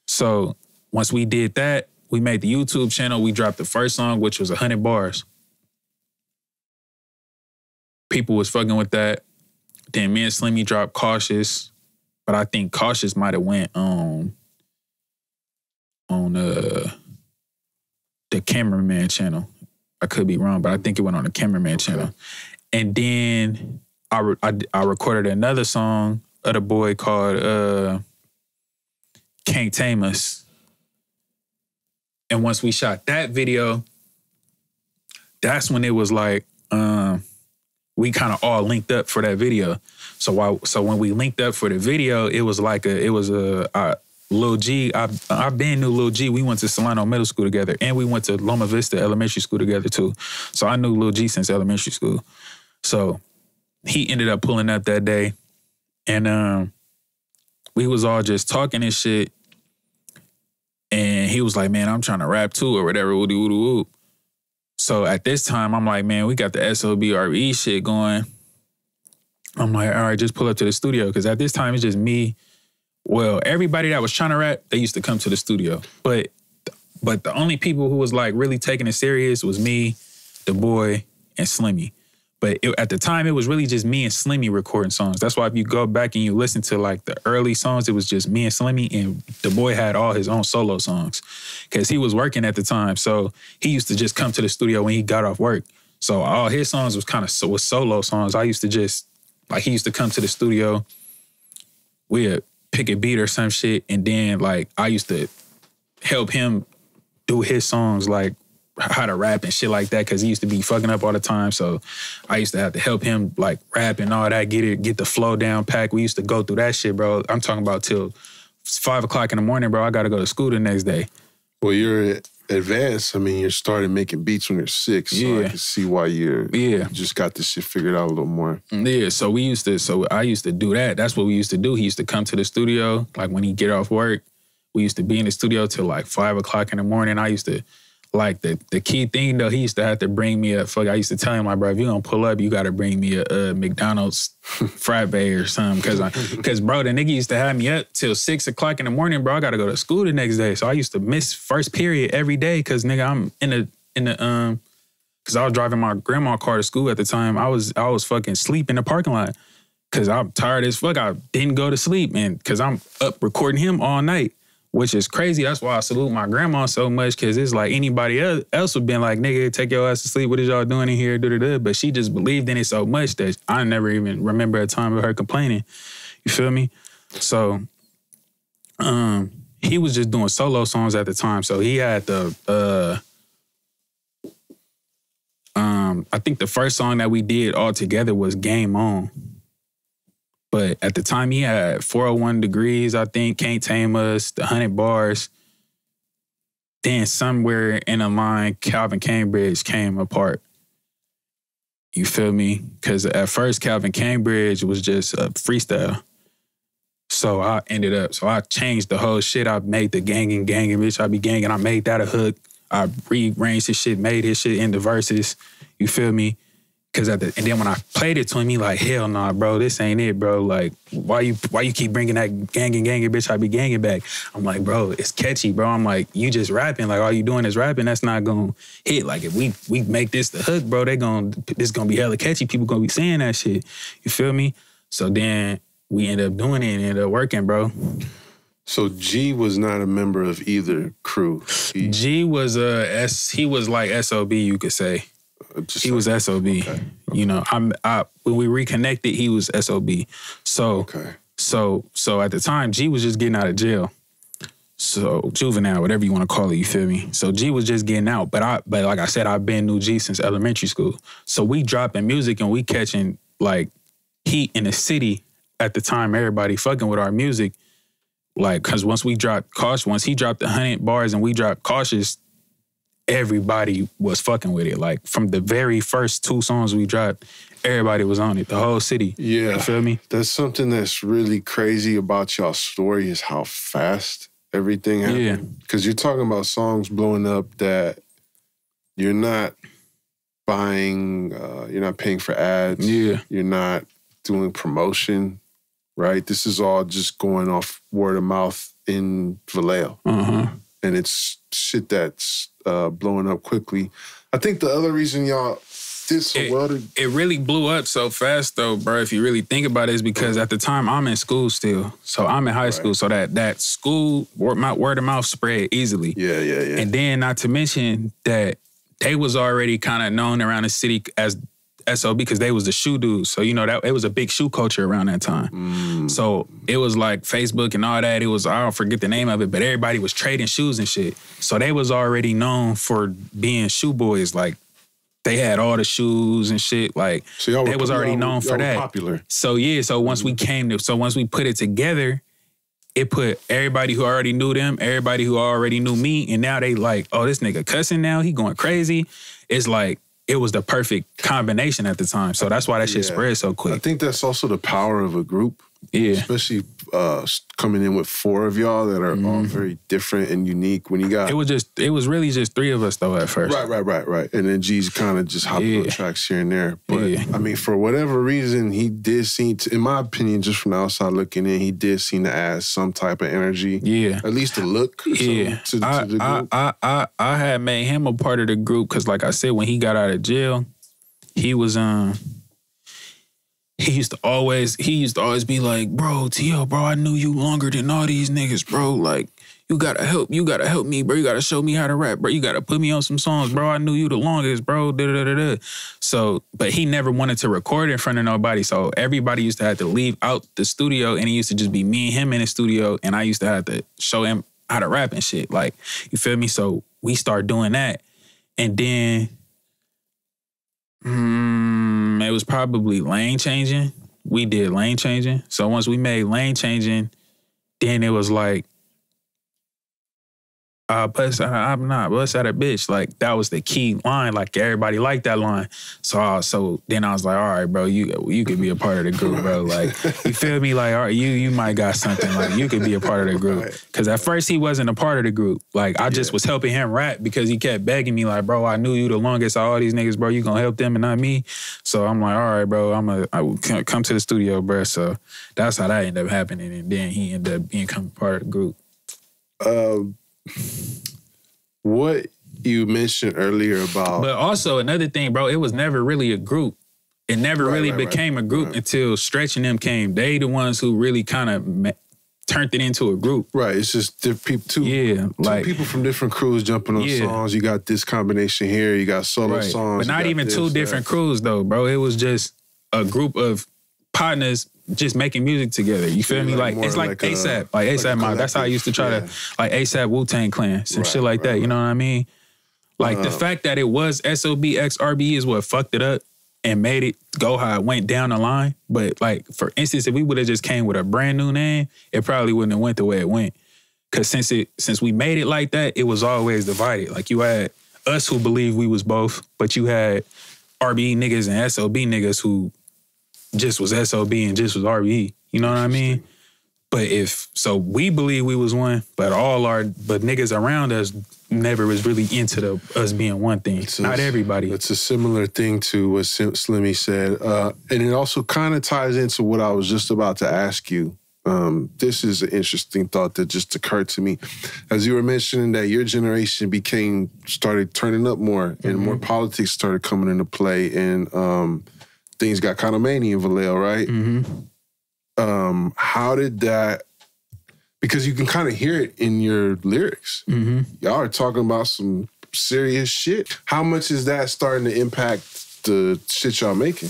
So once we did that, we made the YouTube channel. We dropped the first song, which was hundred bars. People was fucking with that. Then me and Slimmy dropped Cautious, but I think Cautious might have went on on uh the cameraman channel. I could be wrong, but I think it went on the cameraman channel. And then I, re- I I recorded another song of the boy called uh Can't Tame Us. And once we shot that video, that's when it was like um we kind of all linked up for that video. So while so when we linked up for the video, it was like a it was a, a Lul G. I I been knew Lul G. We went to Solano Middle School together, and we went to Loma Vista Elementary School together too. So I knew Lul G since elementary school. So he ended up pulling up that day, and um, we was all just talking and shit. And he was like, "Man, I'm trying to rap too, or whatever." Woody woody. So at this time, I'm like, "Man, we got the SOBRBE shit going." I'm like, "All right, just pull up to the studio," because at this time it's just me. Well, everybody that was trying to rap, they used to come to the studio, but but the only people who was like really taking it serious was me, DaBoii, and Slimmy. But it, at the time, it was really just me and Slimmy recording songs. That's why if you go back and you listen to like the early songs, it was just me and Slimmy, and DaBoii had all his own solo songs because he was working at the time. So he used to just come to the studio when he got off work. So all his songs was kind of so was solo songs. I used to just like he used to come to the studio. We'd pick a beat or some shit, and then like I used to help him do his songs like how to rap and shit like that because he used to be fucking up all the time. So I used to have to help him like rap and all that, get it, get the flow down pack. We used to go through that shit, bro. I'm talking about till five o'clock in the morning, bro. I gotta go to school the next day. Well, you're advanced. I mean, you're starting making beats when you're six, so I Yeah. can see why you're Yeah. you just got this shit figured out a little more. Mm, yeah, so we used to, so I used to do that. That's what we used to do. He used to come to the studio, like when he get off work. We used to be in the studio till like five o'clock in the morning. I used to, like the the key thing though, he used to have to bring me a fuck. I used to tell him, like, bro, if you gonna pull up, you gotta bring me a, a McDonald's frappe or something, cause I, cause bro, the nigga used to have me up till six o'clock in the morning, bro. I gotta go to school the next day, so I used to miss first period every day, cause nigga, I'm in the in the um Cause I was driving my grandma car to school at the time. I was I was fucking sleep in the parking lot. Cause I'm tired as fuck. I didn't go to sleep, man, cause I'm up recording him all night, which is crazy. That's why I salute my grandma so much. Cause it's like anybody else, else would been like, nigga, take your ass to sleep. What is y'all doing in here? Da, da, da. But she just believed in it so much that I never even remember a time of her complaining. You feel me? So, um, he was just doing solo songs at the time. So he had the uh um, I think the first song that we did all together was Game On. But at the time he had 401 degrees, I think, Can't Tame Us, the 100 bars. Then somewhere in the line, Calvin Cambridge came apart. You feel me? Because at first, Calvin Cambridge was just a freestyle. So I ended up, so I changed the whole shit. I made the ganging, ganging, bitch. I be ganging. I made that a hook. I rearranged his shit, made his shit into verses. You feel me? Cause at the and then when I played it to him, he like, hell nah, bro, this ain't it, bro. Like, why you why you keep bringing that ganging ganging bitch? I be ganging back. I'm like, bro, it's catchy, bro. I'm like, you just rapping, like all you doing is rapping. That's not gonna hit. Like if we we make this the hook, bro, they gonna this gonna be hella catchy. People gonna be saying that shit. You feel me? So then we end up doing it and end up working, bro. So G was not a member of either crew. He, G was a S. He was like sob, you could say. Just He was sob. You know, I'm. I when we reconnected, he was sob. So okay. so so at the time, G was just getting out of jail. So juvenile, whatever you want to call it, you feel me? So G was just getting out, but I but like I said, I've been new G since elementary school. So we dropping music and we catching like heat in the city at the time. Everybody fucking with our music, like because once we dropped cautious, once he dropped the hundred bars and we dropped cautious, everybody was fucking with it. Like from the very first two songs we dropped, everybody was on it. The whole city. Yeah. You feel me? That's something that's really crazy about y'all's story is how fast everything happened. Yeah. Because you're talking about songs blowing up that you're not buying, uh, you're not paying for ads. Yeah. You're not doing promotion, right? This is all just going off word of mouth in Vallejo. Uh huh. And it's shit that's uh, blowing up quickly. I think the other reason y'all did so It- well to it really blew up so fast though, bro. If you really think about it, is because at the time I'm in school still, so I'm in high school, so that that school word, my word of mouth spread easily, yeah, yeah, yeah. and then not to mention that they was already kind of known around the city as SOB because they was the shoe dudes, so you know that it was a big shoe culture around that time. Mm. So it was like Facebook and all that. It was I don't forget the name of it, but everybody was trading shoes and shit. So they was already known for being shoe boys. Like they had all the shoes and shit. Like So they was already known for that. Popular. So yeah, so once we came to, so once we put it together, it put everybody who already knew them, everybody who already knew me, and now they like, oh, this nigga cussing now, he going crazy. It's like it was the perfect combination at the time. So that's why that shit Yeah. spread so quick. I think that's also the power of a group, Yeah. especially uh, coming in with four of y'all that are all very different and unique. When you got Mm-hmm. It was just, it was really just three of us though at first. right, right, right, right, and then G's kind of just hopping on tracks here and there. But Yeah. I mean, for whatever reason, he did seem, to, in my opinion, just from the outside looking in, he did seem to add some type of energy, Yeah. at least a look, Yeah, to, to I, the I, group. I, I, I had made him a part of the group because, like I said, when he got out of jail, he was um. He used to always, he used to always be like, "Bro, T.O., bro, I knew you longer than all these niggas, bro. Like, you gotta help, you gotta help me, bro. You gotta show me how to rap, bro. You gotta put me on some songs, bro. I knew you the longest, bro. Da da da da. So, but he never wanted to record in front of nobody. So everybody used to have to leave out the studio, and it used to just be me and him in the studio, and I used to have to show him how to rap and shit. Like, you feel me? So we start doing that, and then, mm, it was probably lane changing. We did lane changing. So once we made lane changing, then it was like uh, bust out, I'm not bust out a bitch. Like that was the key line. Like everybody liked that line. So, uh, so then I was like, all right, bro, you you could be a part of the group, bro. Like you feel me? Like all right, you you might got something. Like you could be a part of the group. Cause at first he wasn't a part of the group. Like I just Yeah. was helping him rap because he kept begging me, like, bro, I knew you the longest. All these niggas, bro, you gonna help them and not me. So I'm like, all right, bro, I'm a I will come to the studio, bro. So that's how that ended up happening, and then he ended up becoming part of the group. Um, what you mentioned earlier about But also another thing, bro, it was never really a group. It never Right, really right, right. became a group Right. until Stretch and them came. They the ones who really kind of ma- turned it into a group. right, it's just diff- peop- two Yeah, two like people from different crews jumping on Yeah. songs. You got this combination here. You got solo right. songs, but not even this, two different crews though, bro. It was just a group of partners just making music together. You feel Yeah, me? like Like, it's like, like ASAP, like like a ASAP Mob. That's how I used to try yeah. to like ASAP Wu Tang Clan, some Right, shit like right, that. You know what I mean? Like the Uh, fact that it was SOB X RBE is what fucked it up and made it go how it went down the line. But like for instance, if we would have just came with a brand new name, it probably wouldn't have went the way it went. Cause since it since we made it like that, it was always divided. Like you had us who believed we was both, but you had RBE niggas and SOB niggas who just was SOB and just was RBE. You know what I mean? But if so, we believe we was one, but all our but niggas around us never was really into the us being one thing. It's a- Not everybody. It's a similar thing to what Slimmy said, uh, and it also kind of ties into what I was just about to ask you. Um, this is an interesting thought that just occurred to me as you were mentioning that your generation became started turning up more and more politics started coming into play and um, things got kind of many in Vallejo, right? hmm Um, how did that? Because you can kind of hear it in your lyrics. hmm Y'all are talking about some serious shit. How much is that starting to impact the shit y'all making?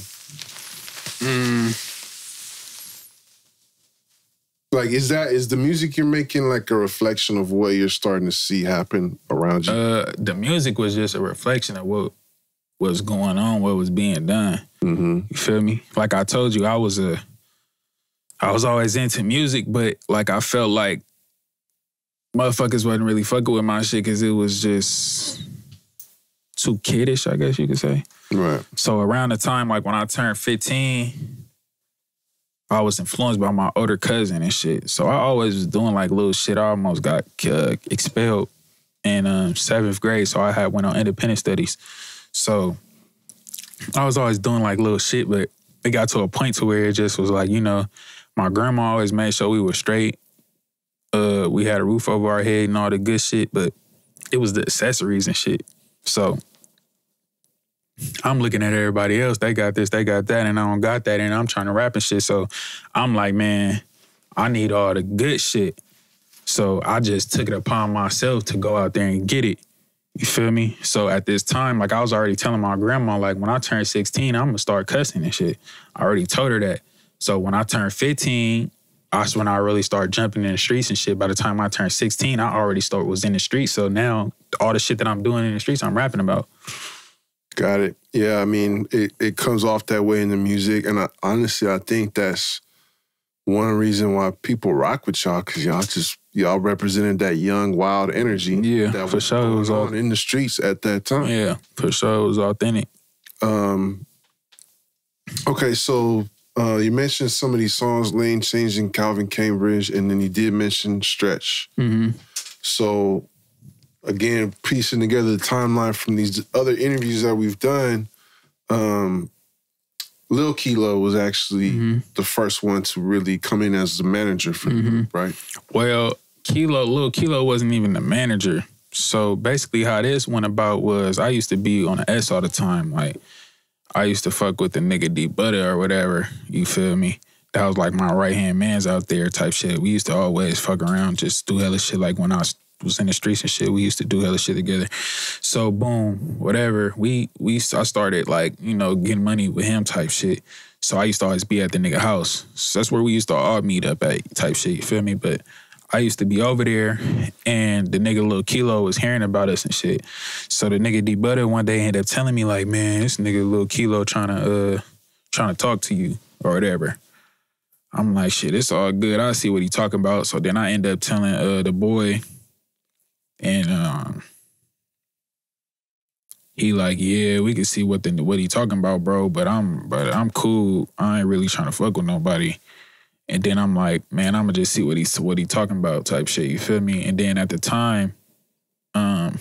Like, is that is the music you're making like a reflection of what you're starting to see happen around you? Uh, the music was just a reflection of what was going on, what was being done. mm-hmm. You feel me? Like I told you, I was a, I was always into music, but like I felt like motherfuckers wasn't really fucking with my shit because it was just too kiddish, I guess you could say. Right. So around the time like when I turned 15, I was influenced by my older cousin and shit. So I always was doing like little shit. I almost got uh, expelled in um, seventh grade. So I had went on independent studies. So I was always doing like little shit, but it got to a point to where it just was like, you know, my grandma always made sure we were straight. Uh, we had a roof over our head and all the good shit, but it was the accessories and shit. So I'm looking at everybody else. They got this, they got that, and I don't got that, and I'm trying to rap and shit. So I'm like, man, I need all the good shit. So I just took it upon myself to go out there and get it. You feel me? So at this time, like I was already telling my grandma, like when I turn 16, I'm gonna start cussing and shit. I already told her that. So when I turned 15, that's when I really started jumping in the streets and shit. By the time I turned 16, I already start was in the streets. So now all the shit that I'm doing in the streets, I'm rapping about. Got it. Yeah, I mean, it, it comes off that way in the music. And I, honestly, I think that's one reason why people rock with y'all, because y'all just, y'all represented that young, wild energy. Yeah, that for was sure. It was all- in the streets at that time. Yeah, for sure. It was authentic. Um, okay, so uh, you mentioned some of these songs, Lane Changing, Calvin Cambridge, and then you did mention Stretch. Mm-hmm. So, again, piecing together the timeline from these other interviews that we've done, um, Lil Kilo was actually Mhm. the first one to really come in as the manager for Mhm. right? Well, Kilo, little Kilo wasn't even the manager. So basically, how this went about was I used to be on the S all the time. Like I used to fuck with the nigga D Butter or whatever. You feel me? That was like my right hand man's out there type shit. We used to always fuck around, just do hella shit. Like when I was, was in the streets and shit, we used to do hella shit together. So boom, whatever. We we I started like you know getting money with him type shit. So I used to always be at the nigga house. So that's where we used to all meet up at type shit. You feel me? But I used to be over there, and the nigga little Kilo was hearing about us and shit. So the nigga D Butter one day ended up telling me like, man, this nigga little Kilo trying to uh trying to talk to you or whatever. I'm like, shit, it's all good. I see what he talking about. So then I end up telling uh the boy, and um he like, yeah, we can see what the what he talking about, bro. But I'm but I'm cool. I ain't really trying to fuck with nobody. And then I'm like, man, I'm gonna just see what he's what he talking about, type shit. You feel me? And then at the time, um,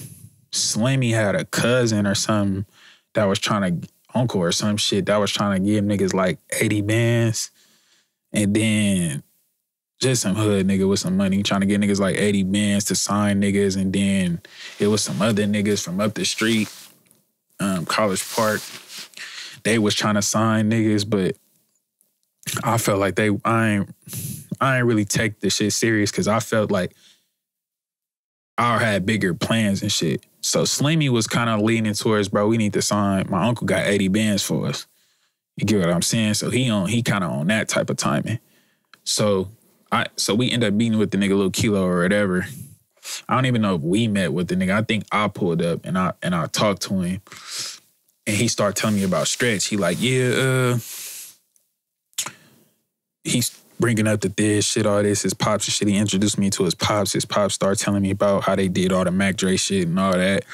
Slimmy had a cousin or something that was trying to uncle or some shit that was trying to give niggas like 80 bands. And then just some hood nigga with some money trying to get niggas like 80 bands to sign niggas. And then it was some other niggas from up the street, um, College Park. They was trying to sign niggas, but I felt like they I ain't I ain't really take the shit serious because I felt like I had bigger plans and shit. So Slimmy was kind of leaning towards, bro, we need to sign. My uncle got 80 bands for us. You get what I'm saying? So he on he kind of on that type of timing. So I so we end up meeting with the nigga little Kilo or whatever. I don't even know if we met with the nigga. I think I pulled up and I and I talked to him. And he started telling me about Stretch. He like, yeah, uh, he's bringing up the this shit, all this, his pops and shit. He introduced me to his pops. His pops started telling me about how they did all the Mac Dre shit and all that.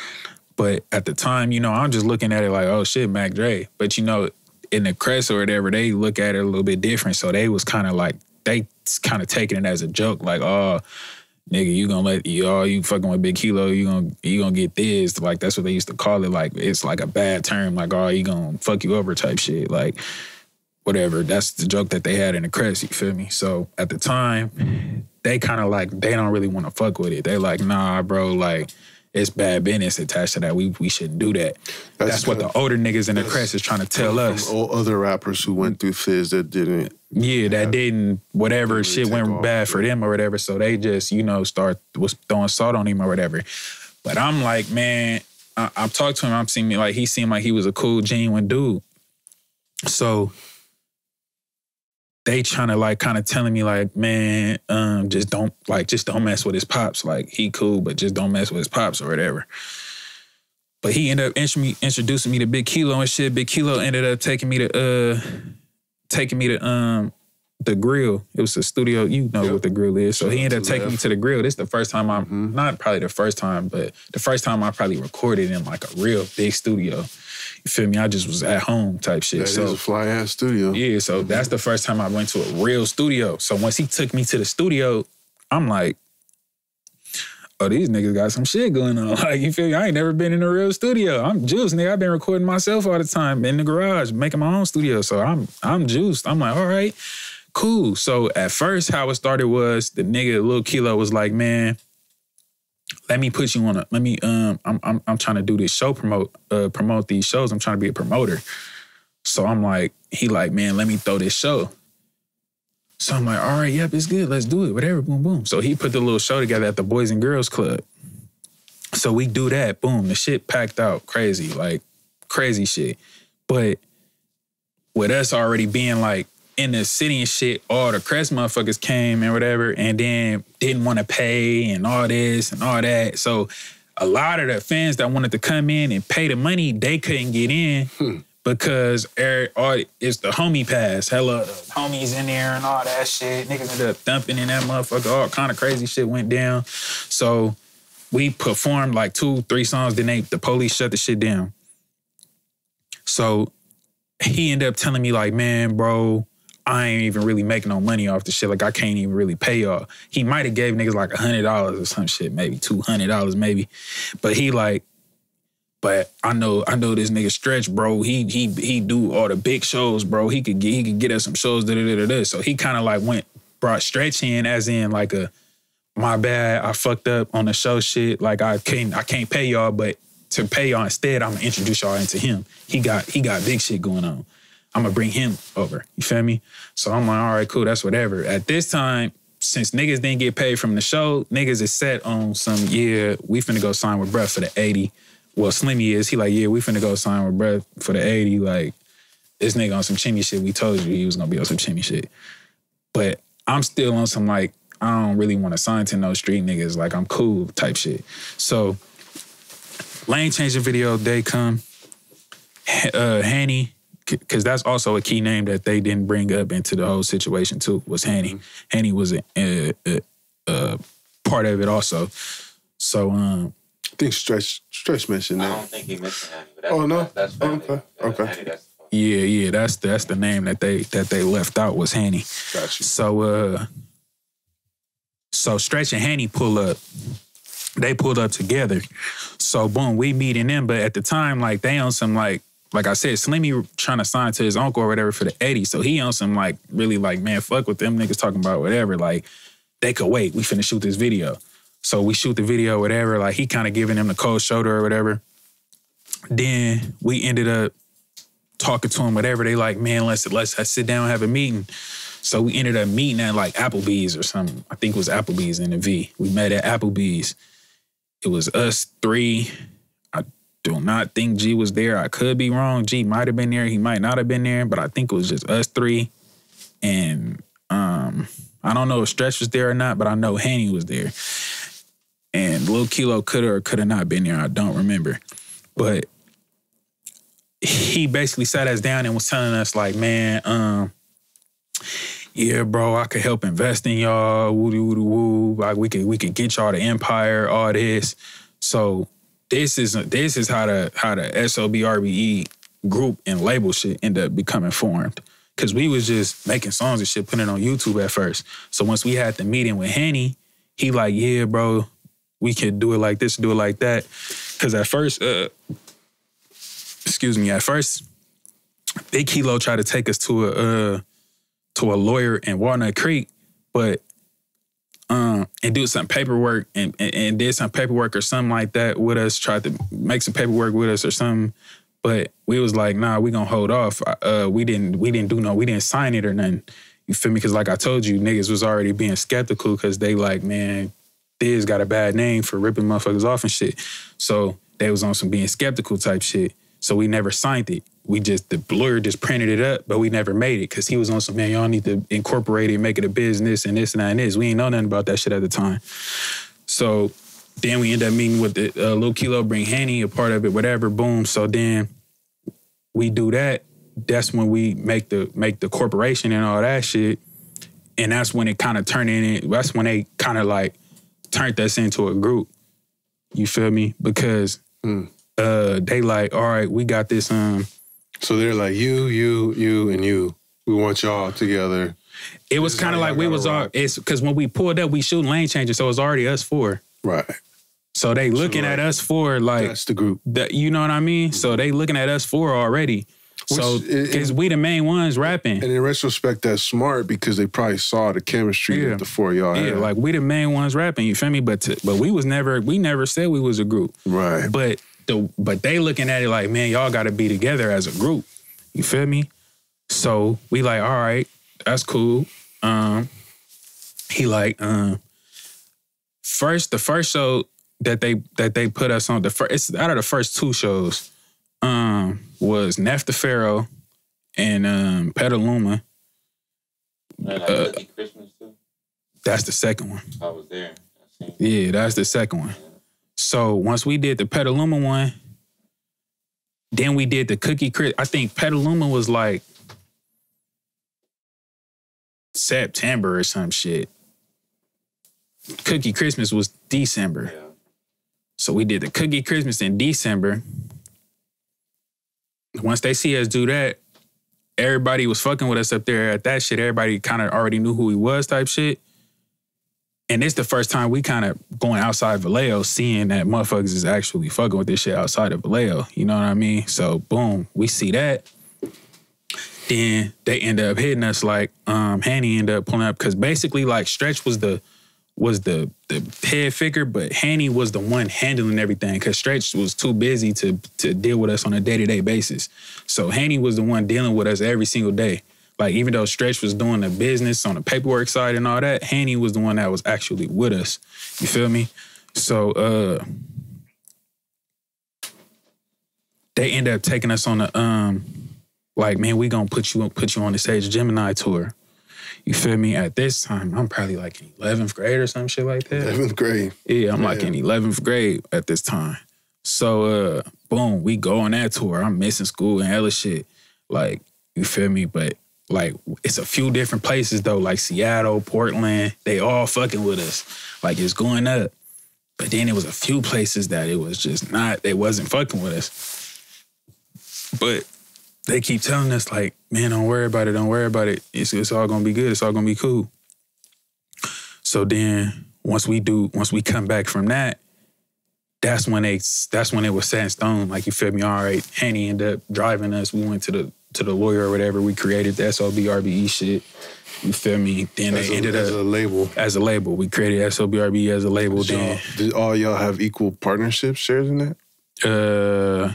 But at the time, you know, I'm just looking at it like, oh shit, Mac Dre. But you know, in the crest or whatever, they look at it a little bit different. So they was kind of like they kind of taking it as a joke, like, oh, nigga, you gonna let you oh, you fucking with Big Kilo, you gonna you gonna get this. Like that's what they used to call it. Like it's like a bad term, like, oh, you gonna fuck you over type shit. Like whatever. That's the joke that they had in the crest, you feel me? So at the time, they kind of like they don't really want to fuck with it. They like, nah, bro, like it's bad business attached to that. We we shouldn't do that. That's, that's what the older niggas in the crest is trying to tell us. All other rappers who went through Thizz that didn't. Yeah, that didn't whatever didn't shit went off, bad for them or whatever. So they just you know start was throwing salt on him or whatever. But I'm like, man, I, I've talked to him. I'm seeing me like he seemed like he was a cool, genuine dude. So they trying to like kind of telling me like, man, um, just don't like just don't mess with his pops. Like he cool, but just don't mess with his pops or whatever. But he ended up introducing me to Big Kilo and shit. Big Kilo ended up taking me to uh taking me to um the grill. It was a studio, you know yep. what the grill is. So he ended up taking me to the grill. This is the first time I'm mm-hmm. not probably the first time, but the first time I probably recorded in like a real big studio. You feel me? I just was at home type shit. That so a fly ass studio. Yeah, so mm-hmm. that's the first time I went to a real studio. So once he took me to the studio, I'm like, oh, these niggas got some shit going on. Like, you feel me? I ain't never been in a real studio. I'm juiced, nigga. I've been recording myself all the time in the garage, making my own studio. So I'm I'm juiced. I'm like, all right, cool. So at first, how it started was the nigga Lil Kilo was like, man, let me put you on a let me um I'm I'm I'm trying to do this show promote uh promote these shows. I'm trying to be a promoter. So I'm like, he like, man, let me throw this show. So I'm like, all right, yep, it's good. Let's do it. Whatever, boom, boom. So he put the little show together at the Boys and Girls Club. So we do that, boom, the shit packed out crazy, like crazy shit. But with us already being like in the city and shit, all the crest motherfuckers came and whatever, and then didn't want to pay and all this and all that. So a lot of the fans that wanted to come in and pay the money, they couldn't get in hmm. because all, it's the homie pass. Hella homies in there and all that shit. Niggas ended up thumping in that motherfucker. All kind of crazy shit went down. So we performed like two, three songs. Then they, the police shut the shit down. So he ended up telling me like, man, bro, I ain't even really making no money off the shit. Like I can't even really pay y'all. He might have gave niggas like a hundred dollars or some shit, maybe two hundred dollars, maybe. But he like, but I know I know this nigga stretch, bro. He he he do all the big shows, bro. He could get he could get us some shows, da da da da. So he kind of like went brought stretch in as in like a my bad, I fucked up on the show shit. Like I can't I can't pay y'all, but to pay y'all instead, I'm gonna introduce y'all into him. He got he got big shit going on. I'm gonna bring him over. You feel me? So I'm like, all right, cool, that's whatever. At this time, since niggas didn't get paid from the show, niggas is set on some, yeah, we finna go sign with Bruh for the 80. Well, Slimmy is, he like, yeah, we finna go sign with Bruh for the 80. Like, this nigga on some chimney shit. We told you he was gonna be on some chimney shit. But I'm still on some like, I don't really wanna sign to no street niggas. Like, I'm cool type shit. So, lane changing video, they come. Uh, Hanny, because that's also a key name that they didn't bring up into the whole situation too. Was Hanny? Mm-hmm. Hanny was a, a, a, a, part of it also. So um, I think Stretch Stretch mentioned that. I don't think he mentioned Hanny. Oh no, that's, that's okay. Okay. Hanny, that's yeah, yeah, that's that's the name that they that they left out was Hanny. Gotcha. So uh, so Stretch and Hanny pull up. They pulled up together. So boom, we meeting them, but at the time, like they on some like like I said, Slimmy trying to sign to his uncle or whatever for the 80. So he on some like really like, man, fuck with them niggas talking about whatever. Like, they could wait. We finna shoot this video. So we shoot the video, whatever. Like he kind of giving him the cold shoulder or whatever. Then we ended up talking to him, whatever. They like, man, let's let's, let's sit down and have a meeting. So we ended up meeting at like Applebee's or something. I think it was Applebee's in the V. We met at Applebee's. It was us three, do not think G was there. I could be wrong. G might have been there. He might not have been there, but I think it was just us three. And um, I don't know if Stretch was there or not, but I know Hanny was there. And Lil Kilo could or could have not been there. I don't remember. But he basically sat us down and was telling us, like, man, um, yeah, bro, I could help invest in y'all. Woo woo woo. Like we could we could get y'all the empire, all this. So this is this is how the how the SOBRBE group and label shit end up becoming formed. Cause we was just making songs and shit, putting it on YouTube at first. So once we had the meeting with Henny, he like, yeah, bro, we can do it like this, do it like that. Cause at first, uh, excuse me, at first, Big Kilo tried to take us to a uh, to a lawyer in Walnut Creek, but um and do some paperwork and, and, and did some paperwork or something like that with us, tried to make some paperwork with us or something. But we was like, nah, we gonna hold off. Uh, we didn't we didn't do no, we didn't sign it or nothing. You feel me? Cause like I told you, niggas was already being skeptical because they like, man, Thizz got a bad name for ripping motherfuckers off and shit. So they was on some being skeptical type shit. So we never signed it. We just the lawyer just printed it up, but we never made it because he was on some man. Y'all need to incorporate it, make it a business, and this and that and this. We ain't know nothing about that shit at the time. So then we end up meeting with the uh, Lil Kilo, bring Henny, a part of it, whatever. Boom. So then we do that. That's when we make the make the corporation and all that shit, and that's when it kind of turned in. That's when they kind of like turned us into a group. You feel me? Because Mm. Uh, they like, all right, we got this. Um, So they're like you, you, you, and you. We want y'all together. it was kind of like we was all. It's because when we pulled up, we shooting lane changes, so it's already us four. Right. So they looking like, at us four like That's the group. that. You know what I mean? So they looking at us four already. so Which, because we the main ones rapping. And in retrospect, that's smart because they probably saw the chemistry Yeah. that the four y'all Yeah, had. like we the main ones rapping. You feel me? But to, but we was never we never said we was a group. right. But the but they looking at it like, man, y'all got to be together as a group. You feel me? So we like, all right, that's cool. Um, he like, um, first the first show that they that they put us on the first it's out of the first two shows, um, was Nef the Pharaoh and um Petaluma. Man, Uh, Christmas too. That's the second one. I was there. I. Yeah, that's the second one. So once we did the Petaluma one, then we did the Cookie Chris. I think Petaluma was like September or some shit. Cookie Christmas was December. Yeah. So we did the Cookie Christmas in December. Once they see us do that, everybody was fucking with us up there at that shit. Everybody kind of already knew who he was, type shit. And it's the first time we kind of going outside Vallejo, seeing that motherfuckers is actually fucking with this shit outside of Vallejo. You know what I mean? So boom, we see that. Then they end up hitting us like um Hanny ended up pulling up because basically like Stretch was the was the the head figure, but Hanny was the one handling everything because Stretch was too busy to to deal with us on a day to day basis. So Hanny was the one dealing with us every single day. Like even though Stretch was doing the business on the paperwork side and all that, Hanny was the one that was actually with us. You feel me? So uh they end up taking us on the um like man, we gonna put you put you on the stage Gemini tour. You feel me? At this time, I'm probably like in 11th grade or some shit like that. 11th grade. Yeah, I'm like in 11th grade at this time. So, uh, boom, we go on that tour. I'm missing school and hella shit. Like, you feel me? But like, it's a few different places though, like Seattle, Portland. They all fucking with us. Like, it's going up. But then it was a few places that it was just not. They wasn't fucking with us. But they keep telling us like, man, don't worry about it. Don't worry about it. It's, it's all gonna be good. It's all gonna be cool. So then once we do, once we come back from that, that's when they that's when it was set in stone. Like you feel me? All right, Hanny ended up driving us. We went to the to the lawyer or whatever. We created the SOB RBE E shit. You feel me? Then As they a, ended as up a label. as a label. We created SOB RBE as a label. Y'all, Then did all y'all have equal partnership shares in that? uh,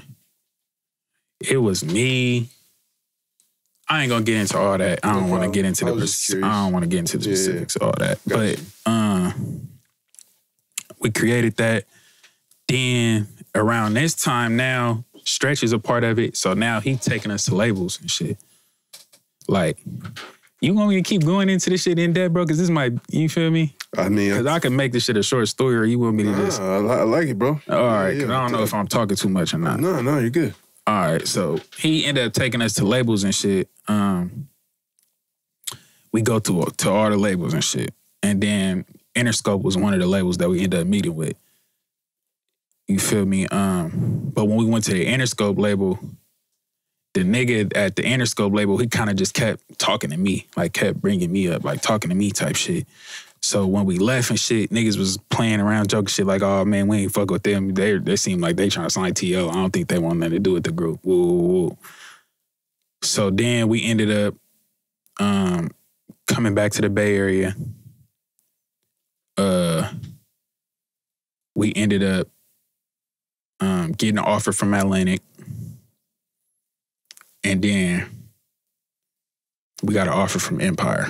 it was me. I ain't gonna get into all that. I don't want to get into the. just. I don't want to get into the yeah. specifics of all that. But uh, we created that. Then around this time now, Stretch is a part of it. So now he taking us to labels and shit. Like, you want me to keep going into this shit in depth, bro? Because this might, you feel me? I mean, Because I can make this shit a short story, or you want me to just. nah, I, li- I like it, bro. All right, Yeah, yeah. I don't know if I'm talking too much or not. No, no, you're good. All right, so he ended up taking us to labels and shit. Um, we go to to all the labels and shit, and then Interscope was one of the labels that we ended up meeting with. You feel me? Um, but when we went to the Interscope label, the nigga at the Interscope label, he kind of just kept talking to me, like kept bringing me up, like talking to me type shit. So when we left and shit, niggas was playing around, joking shit like, "Oh man, we ain't fuck with them." They they seem like they trying to sign To. I don't think they want nothing to do with the group. Woo. So then we ended up um, coming back to the Bay Area. Uh, we ended up um, getting an offer from Atlantic, and then we got an offer from Empire.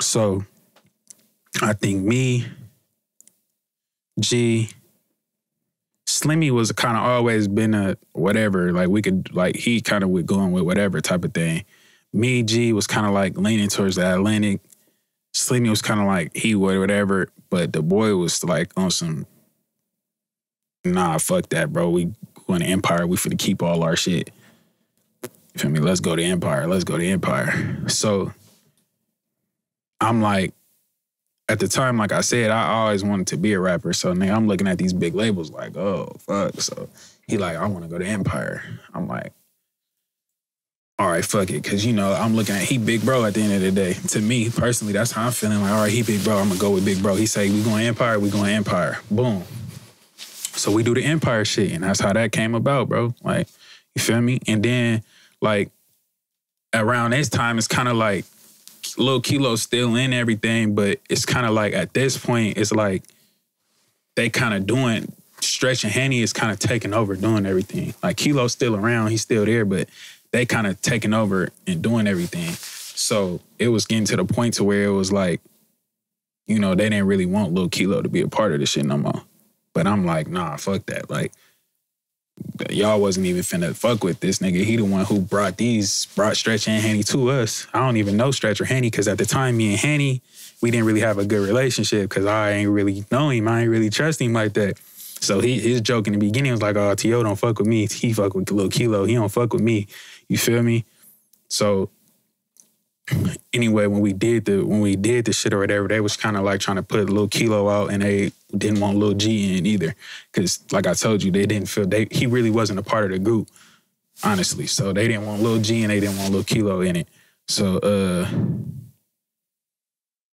So I think me, G, Slimmy was kind of always been a whatever. Like we could like he kind of was going with whatever type of thing. Me, G was kind of like leaning towards the Atlantic. Slimmy was kind of like he would whatever, but DaBoii was like on some. Nah, fuck that, bro. We going to Empire. We finna keep all our shit. You feel me? Let's go to Empire. Let's go to Empire. So I'm like, at the time, like I said, I always wanted to be a rapper. So nigga, I'm looking at these big labels like, oh fuck. So he like, I want to go to Empire. I'm like, all right, fuck it. Cause you know, I'm looking at he big bro at the end of the day. To me personally, that's how I'm feeling. Like, all right, he big bro. I'm gonna go with big bro. He say, we going Empire, we going Empire. Boom. So we do the Empire shit, and that's how that came about, bro. Like, you feel me? And then like around this time, it's kind of like Lil Kilo still in everything, but it's kind of like at this point, it's like they kind of doing Stretch and Henny is kind of taking over doing everything. Like Kilo's still around, he's still there, but they kind of taking over and doing everything. So it was getting to the point to where it was like, you know, they didn't really want Lil Kilo to be a part of the shit no more. But I'm like, nah, fuck that. Like, y'all wasn't even finna fuck with this nigga. He the one who brought these, brought Stretch and Henny to us. I don't even know Stretch or Henny because at the time, me and Henny, we didn't really have a good relationship because I ain't really know him. I ain't really trust him like that. So he his joke in the beginning was like, "Oh, To don't fuck with me. He fuck with Lil Kilo. He don't fuck with me." You feel me? So anyway, when we did the when we did the shit or whatever, they was kind of like trying to put a little Kilo out, and they didn't want Lul G in either, because like I told you, they didn't feel they he really wasn't a part of the group, honestly. So they didn't want Lul G and they didn't want little Kilo in it. So uh,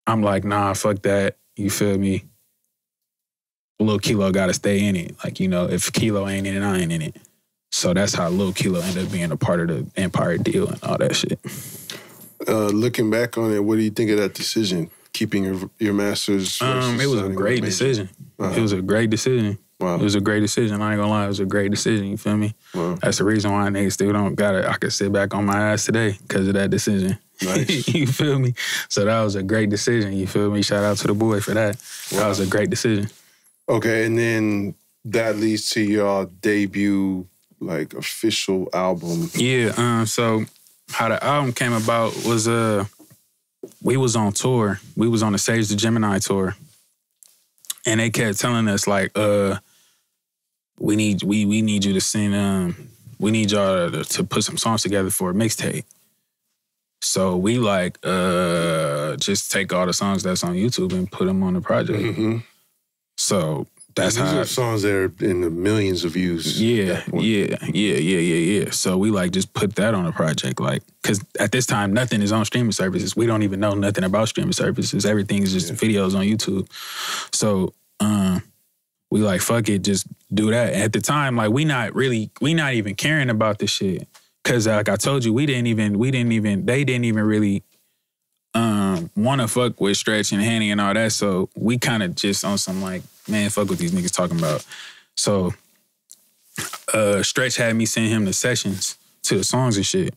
I'm like, nah, fuck that. You feel me? Little Kilo got to stay in it. Like you know, if Kilo ain't in it, I ain't in it. So that's how Lil Kilo ended up being a part of the Empire deal and all that shit. Uh, looking back on it, what do you think of that decision? Keeping your your masters. Um, it was a great decision. Uh-huh. It was a great decision. Wow. It was a great decision. I ain't gonna lie, it was a great decision. You feel me? Wow. That's the reason why niggas still don't got it. I could sit back on my ass today because of that decision. Nice. you feel me? So that was a great decision. You feel me? Shout out to the boy for that. That was a great decision. Okay, and then that leads to your debut, like official album. Yeah. Um. So how the album came about was uh, we was on tour. We was on the Sage the Gemini tour, and they kept telling us like, uh, we need we we need you to sing. Um, we need y'all to, to put some songs together for a mixtape. So we like uh just take all the songs that's on YouTube and put them on the project. Mm-hmm. So that's These how. are songs that are in the millions of views. Yeah, yeah, yeah, yeah, yeah, yeah. So we like just put that on a project, like, cause at this time nothing is on streaming services. We don't even know nothing about streaming services. Everything is just videos on YouTube. So um, we like fuck it, just do that. At the time, like we not really, we not even caring about this shit, cause like I told you, we didn't even, we didn't even, they didn't even really um want to fuck with Stretch and Henny and all that. So we kind of just on some like, man, fuck what these niggas talking about. So uh Stretch had me send him the sessions to the songs and shit.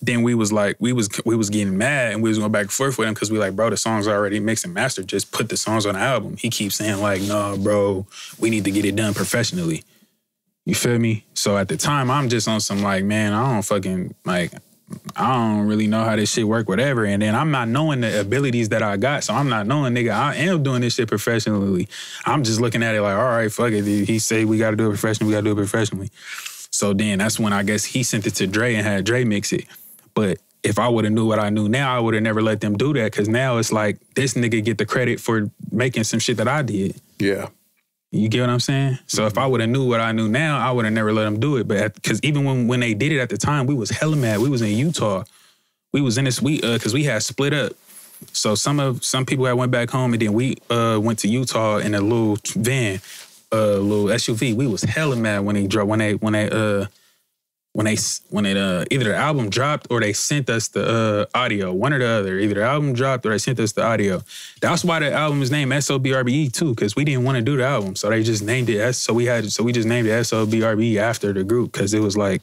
Then we was like, we was we was getting mad and we was going back and forth with him because we like, bro, the songs already mixed and mastered. Just put the songs on the album. He keeps saying like, no, bro, we need to get it done professionally. You feel me? So at the time, I'm just on some like, man, I don't fucking like, I don't really know how this shit work, whatever. And then I'm not knowing the abilities that I got. So I'm not knowing, nigga, I am doing this shit professionally. I'm just looking at it like, all right, fuck it. He say we gotta do it professionally, we gotta do it professionally. So then that's when I guess he sent it to Dre and had Dre mix it. But if I would have knew what I knew now, I would have never let them do that. Cause now it's like this nigga get the credit for making some shit that I did. Yeah. You get what I'm saying? So if I would have knew what I knew now, I would have never let them do it. But because even when when they did it at the time, we was hella mad. We was in Utah. We was in this we uh because we had split up. So some of some people had went back home and then we uh went to Utah in a little van, uh little SUV. We was hella mad when they dropped when they when they uh when they when it uh either the album dropped or they sent us the uh audio, one or the other. Either the album dropped or they sent us the audio. That's why the album is named SOBRBE E too, because we didn't want to do the album, so they just named it. S- So we had so we just named it SOBRBE E after the group because it was like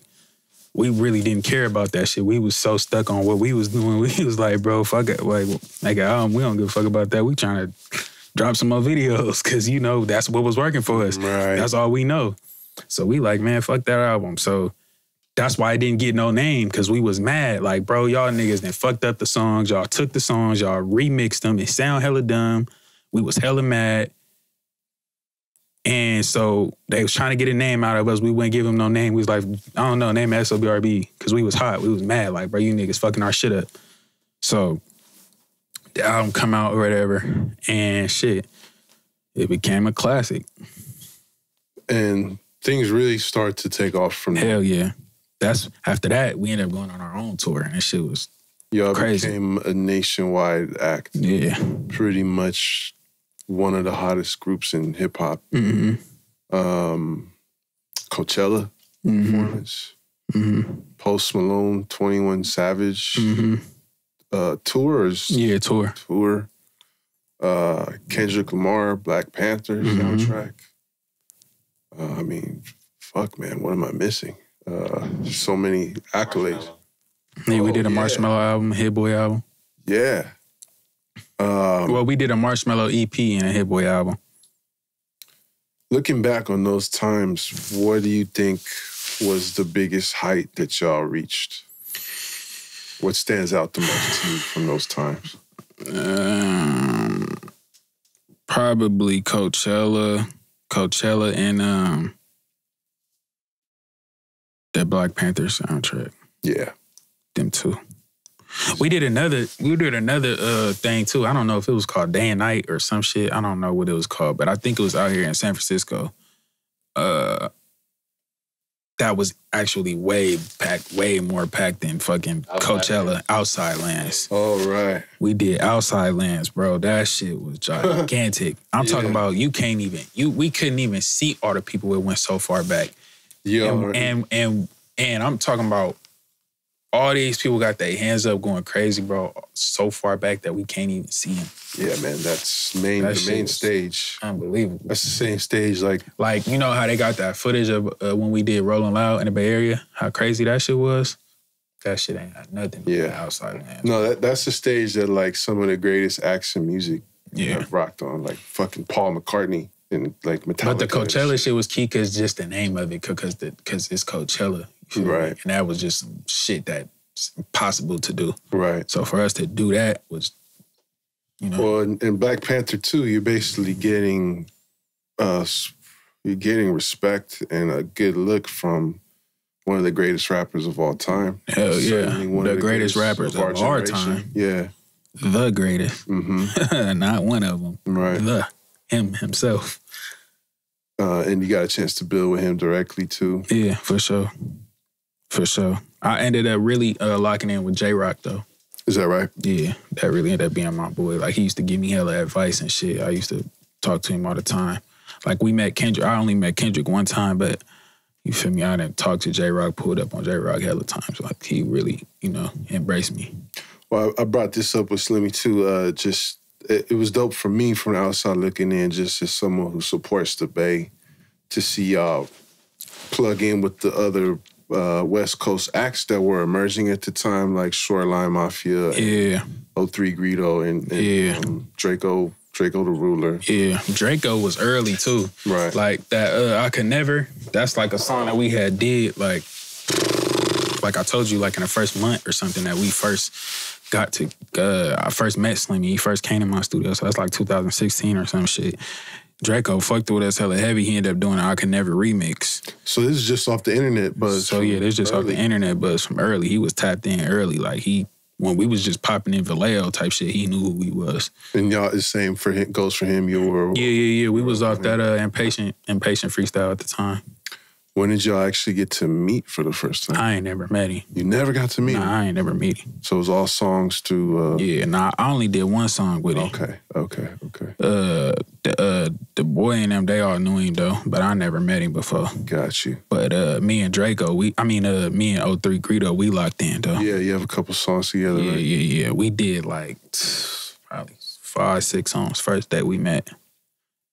we really didn't care about that shit. We was so stuck on what we was doing. We was like, bro, fuck it, like like an album. We don't give a fuck about that. We trying to drop some more videos because you know that's what was working for us. Right. That's all we know. So we like, man, fuck that album. So that's why I didn't get no name because we was mad. Like, bro, y'all niggas then fucked up the songs. Y'all took the songs, y'all remixed them. It sound hella dumb. We was hella mad. And so they was trying to get a name out of us. We wouldn't give them no name. We was like, I don't know, name it SOBRBE. Cause we was hot. We was mad. Like, bro, you niggas fucking our shit up. So the album come out or whatever. And shit. It became a classic. And things really start to take off from there. Hell yeah. That's after that, we ended up going on our own tour. And that shit was Y'all crazy. became a nationwide act. yeah. Pretty much one of the hottest groups in hip hop. Mm-hmm. Um, Coachella Mm-hmm. performance, Mm-hmm. Post Malone, 21 Savage, Mm-hmm. uh, tours, Yeah, tour. tour, uh, Kendrick Lamar, Black Panther Mhm. soundtrack. Uh, I mean, fuck, man, what am I missing? Uh, so many accolades. Yeah, we Oh, did a yeah. Marshmello album, Hit Boy album. Yeah. Um, Well, we did a Marshmello EP and a Hit Boy album. looking back on those times, what do you think was the biggest height that y'all reached? What stands out the most to you from those times? Um, probably Coachella, Coachella, and um, that Black Panther soundtrack. Yeah. Them too. We did another. We did another uh thing too. I don't know if it was called Day and Night or some shit. I don't know what it was called, but I think it was out here in San Francisco. Uh, that was actually way packed, way more packed than fucking Outside Coachella Lands. outside lands. All right. We did outside lands, bro. That shit was gigantic. I'm talking about you can't even you. We couldn't even see all the people that went so far back, Yo, and and and, and I'm talking about all these people got their hands up going crazy, bro. So far back that we can't even see them. yeah, man, that's main That the main stage. Unbelievable. That's the same stage like Like you know how they got that footage of uh, when we did Rolling Loud in the Bay Area. How crazy that shit was. That shit ain't got nothing. to do with Yeah. outside lands. no, that, that's the stage that like some of the greatest acts in music Yeah. have rocked on, like fucking Paul McCartney and like Metallica. But the Coachella shit. was key because just the name of it, because because it's Coachella, feel me? And that was just some shit that's impossible to do. right. So for us to do that was, you know, Well, in, in Black Panther two, you're basically getting uh you're getting respect and a good look from one of the greatest rappers of all time. hell yeah, one the, greatest rappers of, our, generation. time, Yeah. the greatest, hmm not one of them, Right. the him himself. Uh, and you got a chance to build with him directly too. Yeah, for sure, for sure. I ended up really uh, locking in with Jay Rock though. Is that right? Yeah, that really ended up being my boy. Like he used to give me hella advice and shit. I used to talk to him all the time. Like we met Kendrick. I only met Kendrick one time, but you feel me? I didn't talk to Jay Rock, pulled up on Jay Rock hella times. Like he really, you know, embraced me. Well, I I brought this up with Slimmy too. Uh, just it, it was dope for me from the outside looking in, just as someone who supports the Bay, to see y'all plug in with the other uh, West Coast acts that were emerging at the time, like Shoreline Mafia, Yeah, 03 Greedo, and, and Yeah. um, Draco, Draco the Ruler. yeah. Draco was early too. Right. Like that. Uh, I could never. That's like a song that we had did. Like, like I told you, like in the first month or something that we first got to. Uh, I first met Slimmy. He first came to my studio, so that's like 2016 or some shit. Draco fucked with us hella heavy. He ended up doing I Can Never remix. So this is just off the internet buzz. So yeah, this is just off the early. internet buzz from early. He was tapped in early. Like he when we was just popping in Vallejo type shit, he knew who we was. And y'all, the same for him, goes for him. You were. Yeah, yeah, yeah. We was off that uh impatient impatient freestyle at the time. When did y'all actually get to meet for the first time? I ain't never met him. you never got to meet. him. Nah, I ain't never met him. So it was all songs to. Uh, Yeah, nah, I only did one song with him. Okay. Okay. Okay. Uh, the uh, the boy and them, they all knew him though, but I never met him before. Got you. But uh, me and Draco, we, I mean, uh, me and 03 Greedo, we locked in though. Yeah, you have a couple songs together. yeah, right? yeah, yeah. We did like probably five, six songs first day we met,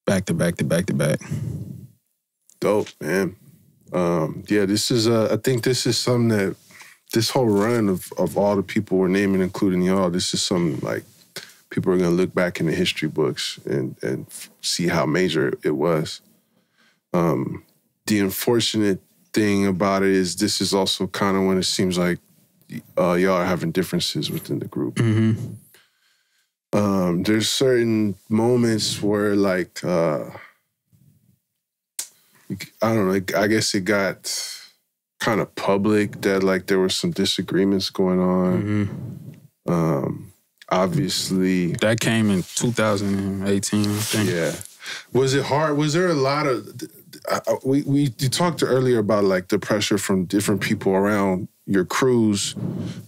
back to back to back to back. Dope, man. Um, yeah, this is. Uh, I think this is something that this whole run of of all the people we're naming, including y'all. This is something like people are gonna look back in the history books and and see how major it was. Um, the unfortunate thing about it is this is also kind of when it seems like uh, y'all are having differences within the group. Mm-hmm. um, there's certain moments where like uh, I don't know. I guess it got kind of public that like there were some disagreements going on. Mm-hmm. Um, obviously, That came in 2018, I think. yeah. Was it hard? Was there a lot of? I, we we you talked earlier about like the pressure from different people around your crews,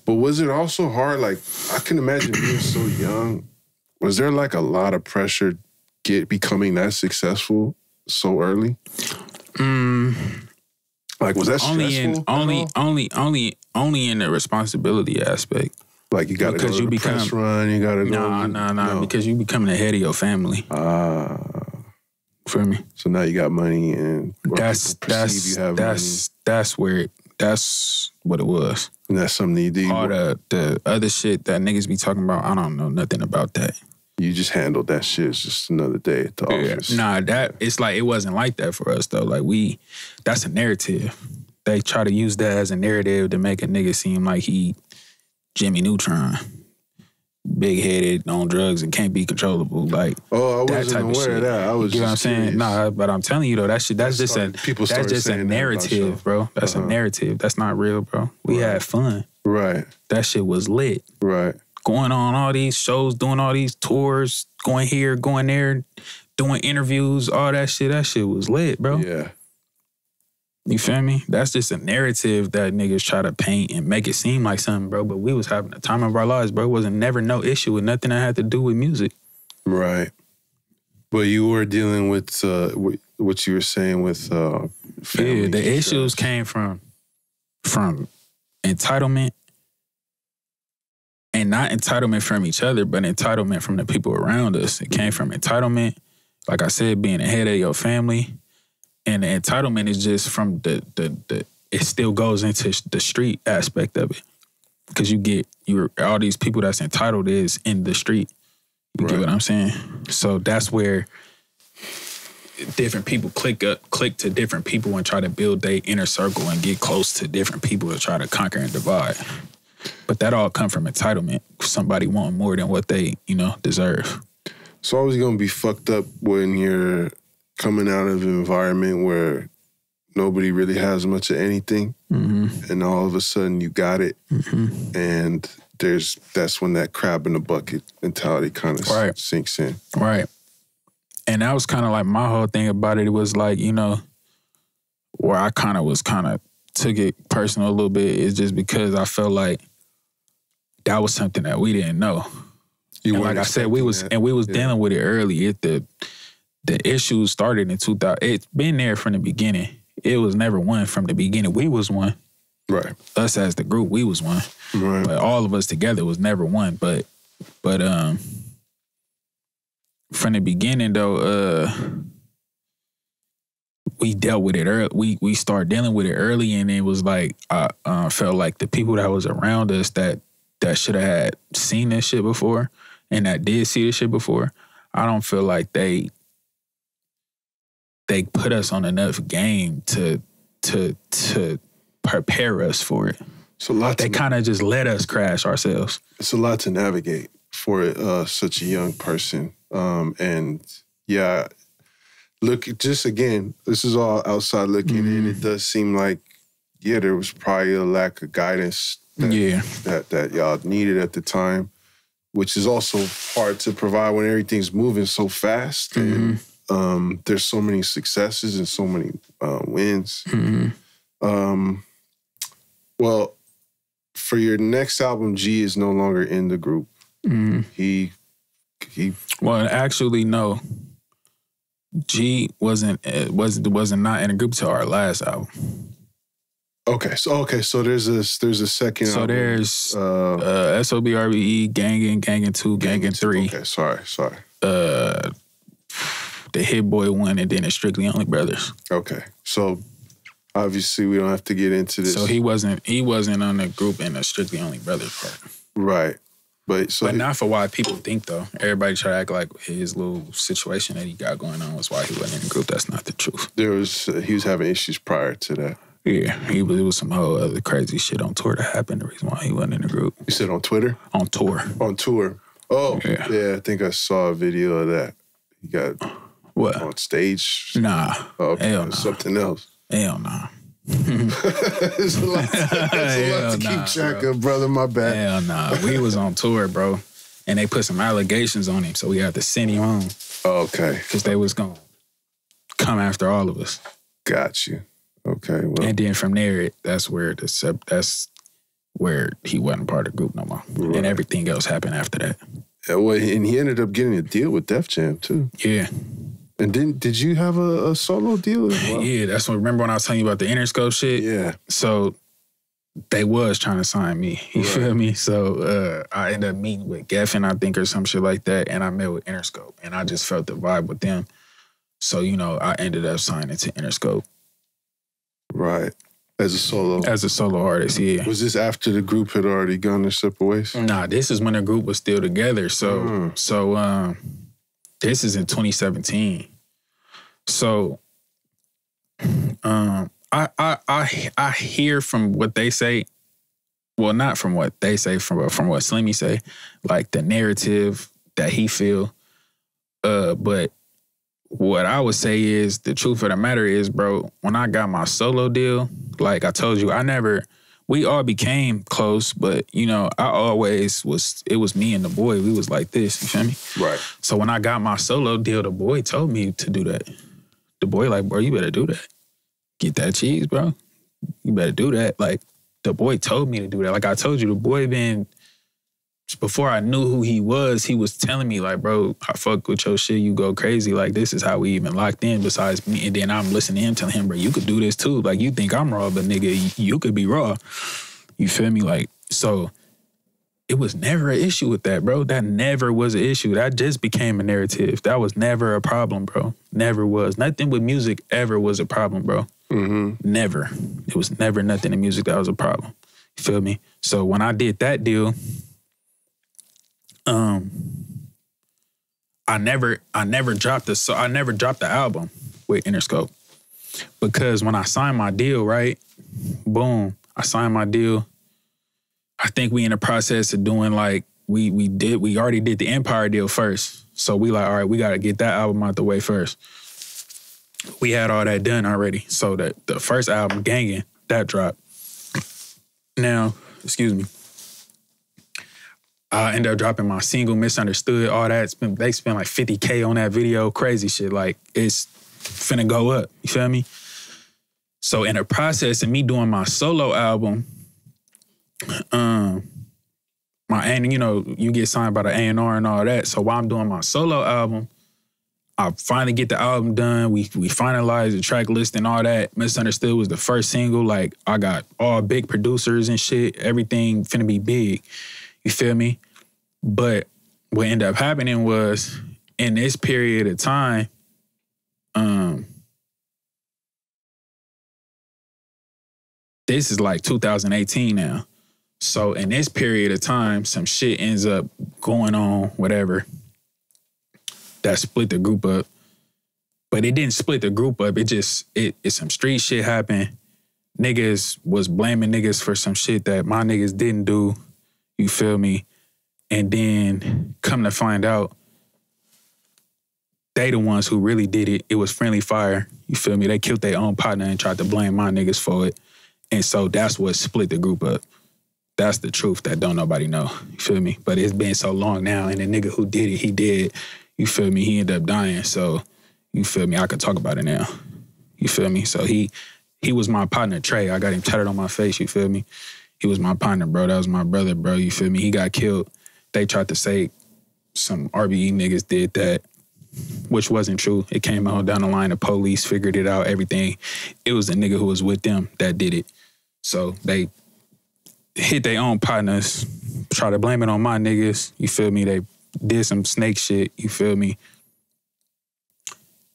but was it also hard? Like I can imagine being so young. Was there like a lot of pressure get becoming that successful so early? Mm, Like was that only in only only only only in the responsibility aspect. like you got to go to you the press become- run. You got to. Nah, nah, nah. Because you becoming the head of your family. ah, For me. so now you got money and That's that's you have that's that's where it, that's what it was. and that's something you do. All the the other shit that niggas be talking about, I don't know nothing about that. You just handled that shit. It's just another day at the office. Nah, that it's like it wasn't like that for us though. Like we, that's a narrative. They try to use that as a narrative to make a nigga seem like he Jimmy Neutron, big headed, on drugs, and can't be controllable. Like Oh, I that wasn't type of aware shit. of that. I was you know what I'm saying? Nah, but I'm telling you though, that shit. That's just a people that's just a saying that narrative, bro. That's Uh-huh. a narrative. That's not real, bro. We Right. had fun. Right, That shit was lit. right. Going on all these shows, doing all these tours, going here, going there, doing interviews, all that shit. That shit was lit, bro. Yeah. You feel me? That's just a narrative that niggas try to paint and make it seem like something, bro. But we was having a time of our lives, bro. It wasn't never no issue with nothing that had to do with music. Right. But you were dealing with uh, what you were saying with uh, family yeah, the issues came from from entitlement and not entitlement from each other, but entitlement from the people around us. It came from entitlement, like I said, being ahead of your family, and the entitlement is just from the the the. It still goes into the street aspect of it, because you get you all these people that's entitled is in the street. You get what I'm saying? So that's where different people click up, click to different people and try to build their inner circle and get close to different people to try to conquer and divide. But that all come from entitlement. Somebody wanting more than what they, you know, deserve. It's always gonna be fucked up when you're coming out of an environment where nobody really has much of anything, Mm-hmm. and all of a sudden you got it, Mm-hmm. and there's that's when that crab in the bucket mentality kind of Right. sinks in. Right. And that was kind of like my whole thing about it. It was like, you know, where I kind of was kind of took it personal a little bit is just because I felt like that was something that we didn't know. You like I said, we was that. and we was Yeah. dealing with it early. It the the issues started in 2000. It's been there from the beginning. It was never one from the beginning. We was one. right, Us as the group, we was one. right, But all of us together was never one. But but um from the beginning though, uh we dealt with it early. We we started dealing with it early, and it was like I uh, felt like the people that was around us that that should have had seen this shit before and that did see this shit before. I don't feel like they they put us on enough game to to to prepare us for it. It's a lot. They kind of just let us crash ourselves. it's a lot to navigate for uh, such a young person. Um, and yeah, look, just again, this is all outside looking in. Mhm. It does seem like, yeah, there was probably a lack of guidance that, Yeah. that that y'all needed at the time, which is also hard to provide when everything's moving so fast and um, there's so many successes and so many uh, wins. Mhm. Um, well, for your next album, G is no longer in the group. Mhm. He he Well, actually, no. G wasn't was wasn't not in a group to our last album. Okay. So okay, so there's a there's a second. So album. there's uh, uh, SOBRBE, Gangin, Gangin Two, Gangin Three, Okay, sorry, sorry. uh, the Hit Boy One, and then it's Strictly Only Brothers. Okay, so obviously we don't have to get into this. So he wasn't he wasn't on the group in the Strictly Only Brothers part. right, but so But not for why people think though. Everybody try to act like his little situation that he got going on was why he wasn't in the group. That's not the truth. there was uh, he was having issues prior to that. Yeah, he was. It was some whole other crazy shit on tour that happened. The reason why he wasn't in the group You said on Twitter, on tour. on tour. Oh, Yeah. yeah. I think I saw a video of that. He got What? on stage. Nah, Oh, okay, hell no. something else. hell no. it's a lot, there's a lot to nah, keep track bro. of, brother. My bad. Hell nah. We was on tour, bro, and they put some allegations on him, so we had to send him home Okay, because they was gonna come after all of us. got you. Okay, well, And then from there, it, that's where the sub, that's where he wasn't part of the group no more, Right. and everything else happened after that. yeah, well, and he ended up getting a deal with Def Jam too. Yeah, And didn't did you have a, a solo deal as well? yeah. That's what. Remember when I was telling you about the Interscope shit? Yeah. So they was trying to sign me. You Right. feel me? So uh, I ended up meeting with Geffen, I think, or some shit like that, and I met with Interscope, and I just felt the vibe with them. So you know, I ended up signing to Interscope Right. As a solo. as a solo artist. Yeah. Was this after the group had already gone their separate ways? Nah, this is when the group was still together. So Mm. so um this is in 2017. So um I I I I hear from what they say. Well, not from what they say, from from what Slimmy say, like the narrative that he feel. Uh, but what I would say is the truth of the matter is, bro, when I got my solo deal, like I told you, I never we all became close, but you know, I always was it was me and the boy. We was like this, you feel me? Right. So when I got my solo deal, the boy told me to do that. The boy like, bro, you better do that. Get that cheese, bro. You better do that. Like the boy told me to do that. Like I told you, the boy been before I knew who he was, he was telling me like, bro, I fuck with your shit, you go crazy. Like this is how we even locked in. Besides me, and then I'm listening to him telling him, bro, you could do this too. Like you think I'm raw, but nigga, you could be raw. You feel me? Like so. It was never an issue with that, bro. That never was an issue. That just became a narrative. That was never a problem, bro. Never was. Nothing with music ever was a problem, bro. Mm-hmm. Never. It was never nothing in music that was a problem. You feel me? So when I did that deal, um, I never, I never dropped the, so I never dropped the album with Interscope because when I signed my deal, right, boom, I signed my deal. I think we in the process of doing like we we did we already did the Empire deal first, so we like all right, we got to get that album out the way first we had all that done already. So that the first album, Gangin', that dropped. Now, excuse me. I ended up dropping my single, Misunderstood, all that. They spent like 50K on that video, crazy shit. Like, it's finna go up. You feel me? So, in the process of me doing my solo album, um, my and you know, you get signed by the A&R and all that. So while I'm doing my solo album, I finally get the album done. We we finalized the track list and all that. Misunderstood was the first single. Like I got all big producers and shit. Everything finna be big. You feel me? But what ended up happening was in this period of time, um, this is like 2018 now. So in this period of time, some shit ends up going on, whatever that split the group up. But it didn't split the group up. It just it some street shit happened. Niggas was blaming niggas for some shit that my niggas didn't do. You feel me? And then come to find out, they the ones who really did it. It was friendly fire. You feel me? They killed their own partner and tried to blame my niggas for it. And so that's what split the group up. That's the truth that don't nobody know. You feel me? But it's been so long now, and the nigga who did it, he did. You feel me? He ended up dying. So you feel me? I could talk about it now. You feel me? So he he was my partner, Trey. I got him tatted on my face. You feel me? He was my partner, bro. That was my brother, bro. You feel me? He got killed. They tried to say some RBE niggas did that, which wasn't true. It came out down the line. The police figured it out. Everything. It was the nigga who was with them that did it. So they hit their own partners, try to blame it on my niggas. You feel me? They did some snake shit. You feel me?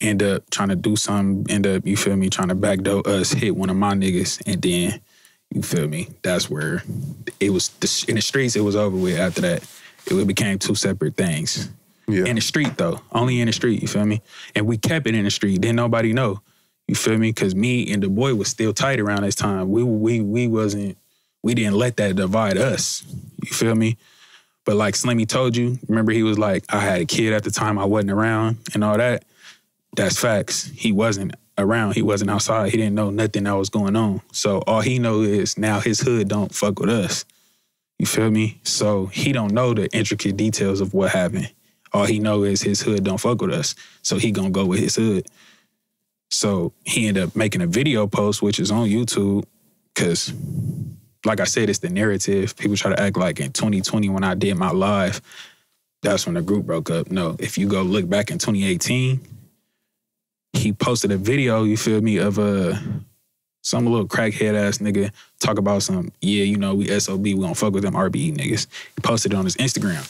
End up trying to do something. End up, you feel me? Trying to backdoor us, hit one of my niggas, and then you feel me? That's where it was in the streets. It was over with. After that, it became two separate things. Yeah. In the street though, only in the street. You feel me? And we kept it in the street. Didn't nobody know. You feel me? Because me and the boy was still tight around this time. We we we wasn't. We didn't let that divide us. You feel me? But like Slimmy told you, remember he was like, I had a kid at the time, I wasn't around and all that. That's facts. He wasn't around. He wasn't outside. He didn't know nothing that was going on. So all he know is now his hood don't fuck with us. You feel me? So he don't know the intricate details of what happened. All he know is his hood don't fuck with us. So he gonna go with his hood. So he ended up making a video post, which is on YouTube, because like I said, it's the narrative. People try to act like in 2020 when I did my live, that's when the group broke up. No, if you go look back in 2018, he posted a video, you feel me, of a some little crackhead ass nigga talk about some, yeah, you know, we SOB, we don't fuck with them RBE niggas. He posted it on his Instagram.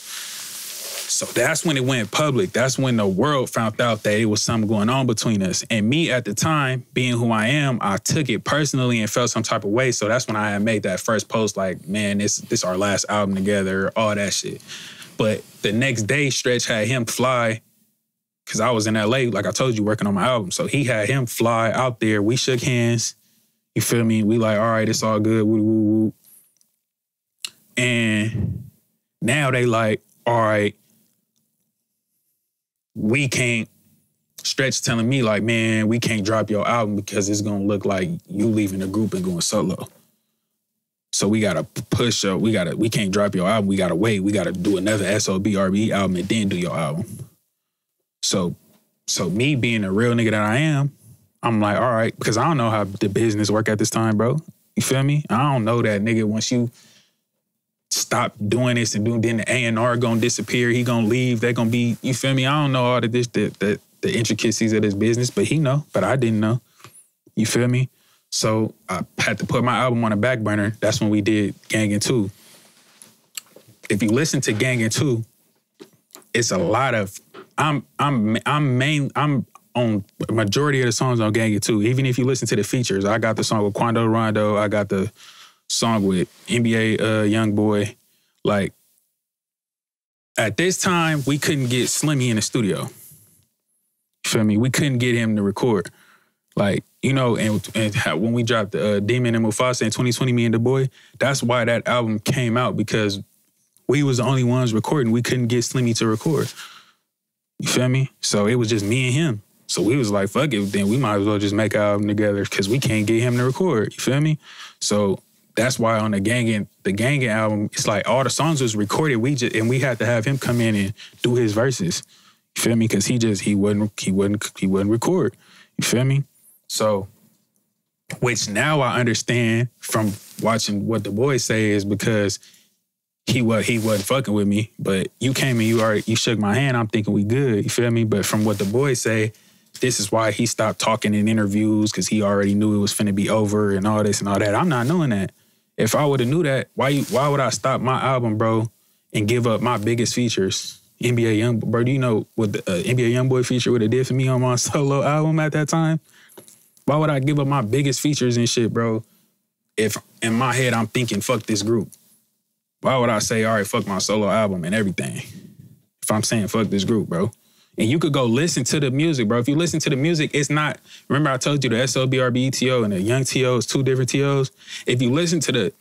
So that's when it went public. That's when the world found out that it was something going on between us. And me at the time, being who I am, I took it personally and felt some type of way. So that's when I had made that first post, like, man, this this our last album together, all that shit. But the next day, Stretch had him fly because I was in LA, like I told you, working on my album. So he had him fly out there. We shook hands. You feel me? We like, all right, it's all good. Woo, woo, woo. And now they like, all right, we can't stretch telling me like, man, we can't drop your album because it's gonna look like you leaving the group and going solo. So we gotta push up. We gotta. We can't drop your album. We gotta wait. We gotta do another SOBRBE album and then do your album. So, so me being a real nigga that I am, I'm like, all right, because I don't know how the business work at this time, bro. You feel me? I don't know that nigga once you stop doing this and doing then the A and R gonna disappear. He gonna leave. They gonna be. You feel me? I don't know all of this the, the the intricacies of this business, but he know. But I didn't know. You feel me? So I had to put my album on a back burner. That's when we did Gangin Two. If you listen to Gangin Two, it's a lot of I'm I'm I'm main I'm on majority of the songs on Gangin Two. Even if you listen to the features, I got the song with Quando Rondo. I got the song with NBA uh, Young Boy. Like at this time, we couldn't get Slimmy in the studio. You feel me? We couldn't get him to record. Like you know, and, and when we dropped uh, Demon and Mufasa in 2020, me and the boy, that's why that album came out because we was the only ones recording. We couldn't get Slimmy to record. You feel me? So it was just me and him. So we was like, fuck it, then we might as well just make an album together because we can't get him to record. You feel me? So that's why on the Gangin' the Gangin' album, it's like all the songs was recorded. We just and we had to have him come in and do his verses. You feel me? Because he just he wouldn't he wouldn't he wouldn't record. You feel me? So, which now I understand from watching what the boys say is because he was he wasn't fucking with me, but you came and you already you shook my hand. I'm thinking we good. You feel me? But from what the boys say, this is why he stopped talking in interviews because he already knew it was finna be over and all this and all that. I'm not knowing that. If I would have knew that, why why would I stop my album, bro, and give up my biggest features? NBA Young, bro, do you know what the uh, NBA YoungBoy feature would have did for me on my solo album at that time? Why would I give up my biggest features and shit, bro? If in my head I'm thinking, fuck this group. Why would I say, all right, fuck my solo album and everything? If I'm saying fuck this group, bro. And you could go listen to the music, bro. If you listen to the music, it's not. Remember, I told you the SOBRBE TO and the Yhung T.O is two different TOs. If you listen to the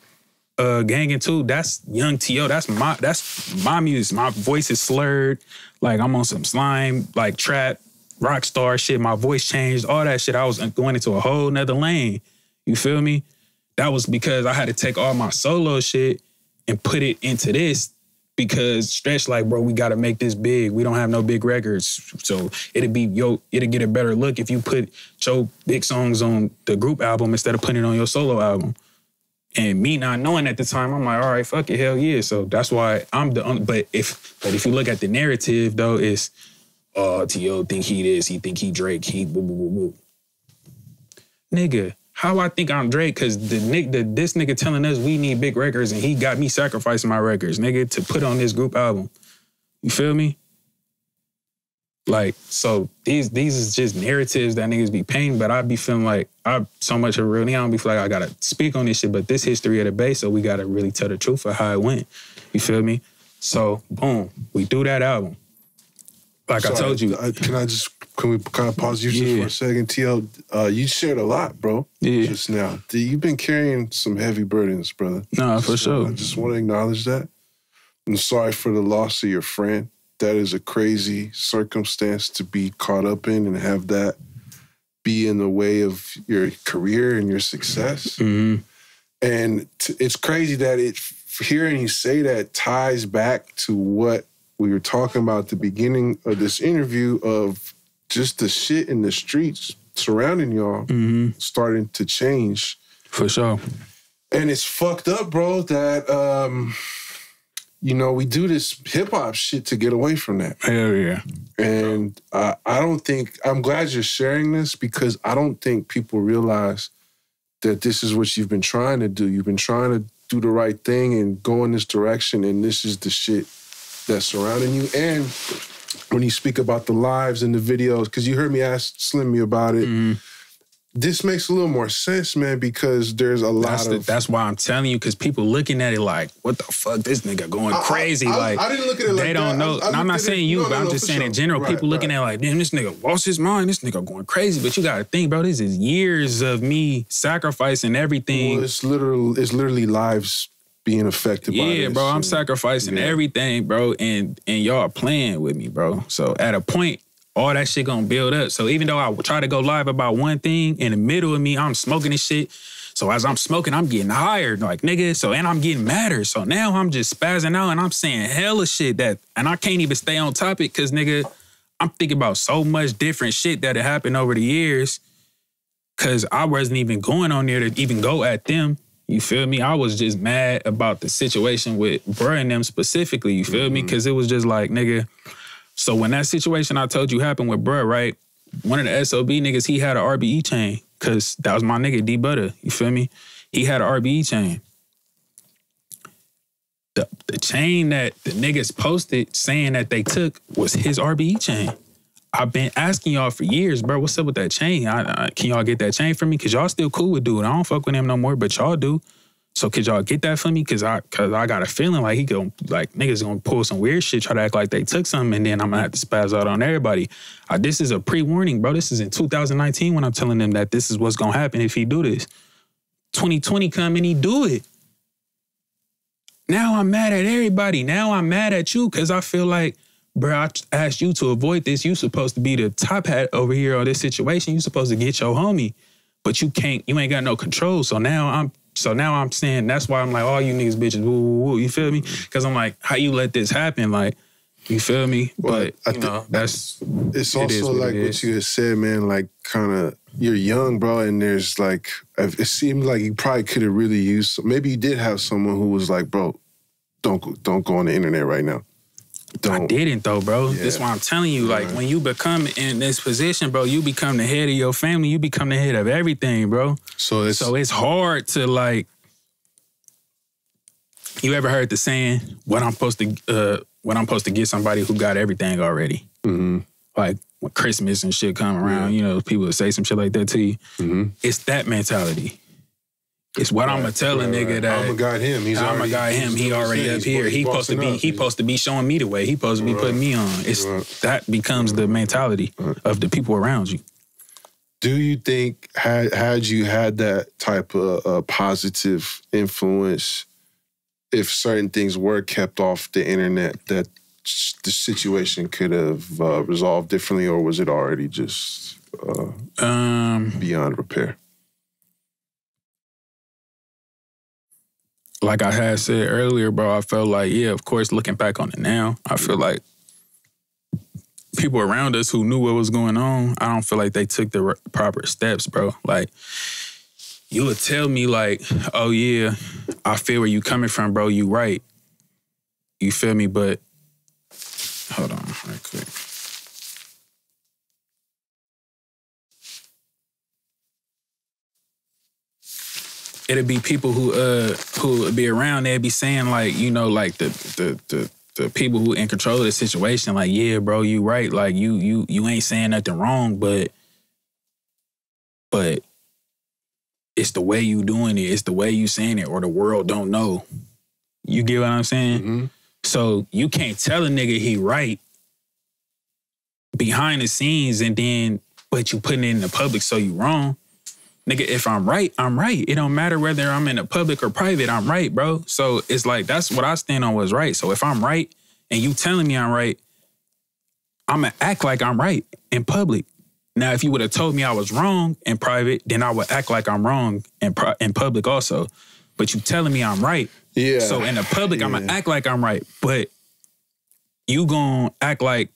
uh, Gangin Two, that's Yhung T.O. That's my that's my music. My voice is slurred. Like I'm on some slime, like trap, rock star shit. My voice changed, all that shit. I was going into a whole nother lane. You feel me? That was because I had to take all my solo shit and put it into this because stretch like, bro, we gotta make this big. We don't have no big records. So it'd be yo, it'd get a better look if you put your big songs on the group album instead of putting it on your solo album. And me not knowing at the time, I'm like, all right, fuck it, hell yeah. So that's why I'm the only, but if but if you look at the narrative though, it's oh T.O. think he this, he think he Drake, he boo boo boo boo. Nigga, how I think I'm Drake, cause the nick the this nigga telling us we need big records and he got me sacrificing my records, nigga, to put on this group album. You feel me? Like, so these these is just narratives that niggas be painting, but I be feeling like I so much of a real nigga, I don't be like I gotta speak on this shit, but this history of the Bay, so we gotta really tell the truth of how it went. You feel me? So boom, we do that album. Like I told you. I- can I just can we kind of pause you just Yeah. for a second, T.O.? Uh, you shared a lot, bro. Yeah. Just now, you've been carrying some heavy burdens, brother. Nah, for So sure. I just want to acknowledge that. I'm sorry for the loss of your friend. That is a crazy circumstance to be caught up in and have that be in the way of your career and your success. hmm And t- it's crazy that it hearing you say that ties back to what we were talking about the beginning of this interview of just the shit in the streets surrounding y'all hmm starting to change. For sure. And it's fucked up, bro, that um you know, we do this hip hop shit to get away from that. Hell yeah. And uh, I don't think, I'm glad you're sharing this because I don't think people realize that this is what you've been trying to do. You've been trying to do the right thing and go in this direction, and this is the shit that's surrounding you. And when you speak about the lives and the videos, because you heard me ask Slimmy about it, Mhm. this makes a little more sense, man, because there's a lot That's, the, of. that's why I'm telling you, because people looking at it like, what the fuck, this nigga going I- I- crazy. I- like I didn't look at it like they don't that. Know. I I'm not at it- saying you, no, but no, I'm no, just saying sure. in general. Right, people looking right. at it like, damn, this nigga lost his mind. This nigga going crazy. But you gotta think, bro. This is years of me sacrificing everything. Well, it's literal. It's literally lives being affected by Yeah, bro, I'm sacrificing yeah. everything, bro, and and y'all playing with me, bro. So at a point, all that shit gonna build up. So even though I try to go live about one thing, in the middle of me, I'm smoking this shit. So as I'm smoking, I'm getting higher, like nigga. So and I'm getting madder. So now I'm just spazzing out and I'm saying hella shit that, and I can't even stay on topic because nigga, I'm thinking about so much different shit that had happened over the years. Cause I wasn't even going on there to even go at them. You feel me? I was just mad about the situation with bruh and them specifically. You feel me? Mm-hmm. Cause it was just like, nigga. So when that situation I told you happened with bruh, right? One of the SOB niggas, he had an RBE chain. Cause that was my nigga D Butter. You feel me? He had an RBE chain. The, the chain that the niggas posted saying that they took was his RBE chain. I've been asking y'all for years, bro. What's up with that chain? I, I, can y'all get that chain for me? Cause y'all still cool with dude. I don't fuck with him no more, but y'all do. So could y'all get that for me? Cause I cause I got a feeling like he going like niggas gonna pull some weird shit, try to act like they took something, and then I'm gonna have to spaz out on everybody. Uh, this is a pre-warning, bro. This is in 2019 when I'm telling them that this is what's gonna happen if he do this. 2020 come and he do it. Now I'm mad at everybody. Now I'm mad at you because I feel like, bro, I asked you to avoid this. You supposed to be the top hat over here on this situation. You supposed to get your homie, but you can't. You ain't got no control. So now I'm. So now I'm saying that's why I'm like, all you niggas bitches, woo, woo, woo. You feel me? Mm-hmm. Because I'm like, how you let this happen? Like, you feel me? But I you know, that's It's It also what like it what you had said, man. Like, kind of, you're young, bro, and there's like, it seemed like you probably could have really used. Maybe you did have someone who was like, bro, don't go, don't go on the internet right now. Don't. I didn't though, bro. Yeah. That's why I'm telling you. Like Right. when you become in this position, bro, you become the head of your family. You become the head of everything, bro. So it's So it's hard to like. You ever heard the saying, "What I'm supposed to, uh, what I'm supposed to get somebody who got everything already?" Mhm. Like when Christmas and shit come around, you know, people will say some shit like that to you. Mhm. It's that mentality. It's what I'm gonna tell a nigga that I'm a guy him. He's I'm already, a guy him. He already up here. He supposed to be. He supposed to be showing me the way. He supposed to be putting me on. It's that becomes the mentality of the people around you. Do you think had had you had that type of uh, positive influence, if certain things were kept off the internet, that the situation could have uh, resolved differently, or was it already just uh, Um, beyond repair? Like I had said earlier, bro, I felt like, yeah, of course, looking back on it now, I feel mm-hmm. like people around us who knew what was going on, I don't feel like they took the proper steps, bro. Like, you would tell me, like, oh, yeah, I feel where you coming from, bro. You right. You feel me? But, hold on, right quick. It'd be people who uh who would be around they'd be saying like you know like the the the the people who in control of the situation like yeah bro you right. Like you you you ain't saying nothing wrong but but it's the way you doing it. It's the way you saying it or the world don't know. You get what i'm saying? Hmm so you can't tell a nigga he right behind the scenes and then but you putting it in the public so you wrong. Nigga, if I'm right, I'm right. It don't matter whether I'm in the public or private, I'm right, bro. So it's like that's what I stand on was right. So if I'm right and you telling me I'm right, I'ma act like I'm right in public. Now, if you would have told me I was wrong in private, then I would act like I'm wrong in in public also. But you telling me I'm right, Yeah. so in the public, I'm gonna act like I'm right, but you gonna act like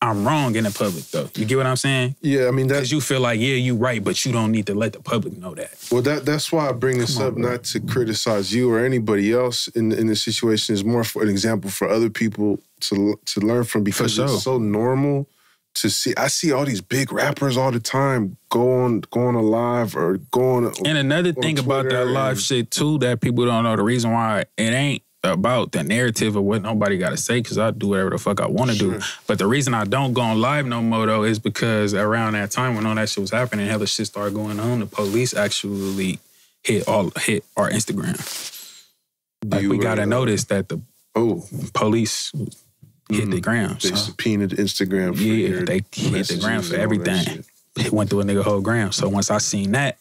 I'm wrong in the public, though. You get what I'm saying? yeah, I mean Because that's you feel like, yeah, you're right, but you don't need to let the public know that. well that that's why I bring this Come up not to criticize you or anybody else in in this situation. Is more for an example for other people to to learn from because sure. it's so normal to see. I see all these big rappers all the time go on go on a live or going. And another thing about that live shit too that people don't know the reason why it ain't about the narrative of what nobody got to say because I do whatever the fuck I want to do. But the reason I don't go on live no more though is because around that time when all that shit was happening, hell hella shit started going on. The police actually hit all hit our Instagram. Do Like you, we gotta notice that the Oh, police hit the Mhm. ground. they So subpoenaed Instagram. For Yeah, they hit the ground for and all that everything. it went through a nigga whole gram. So once I seen that,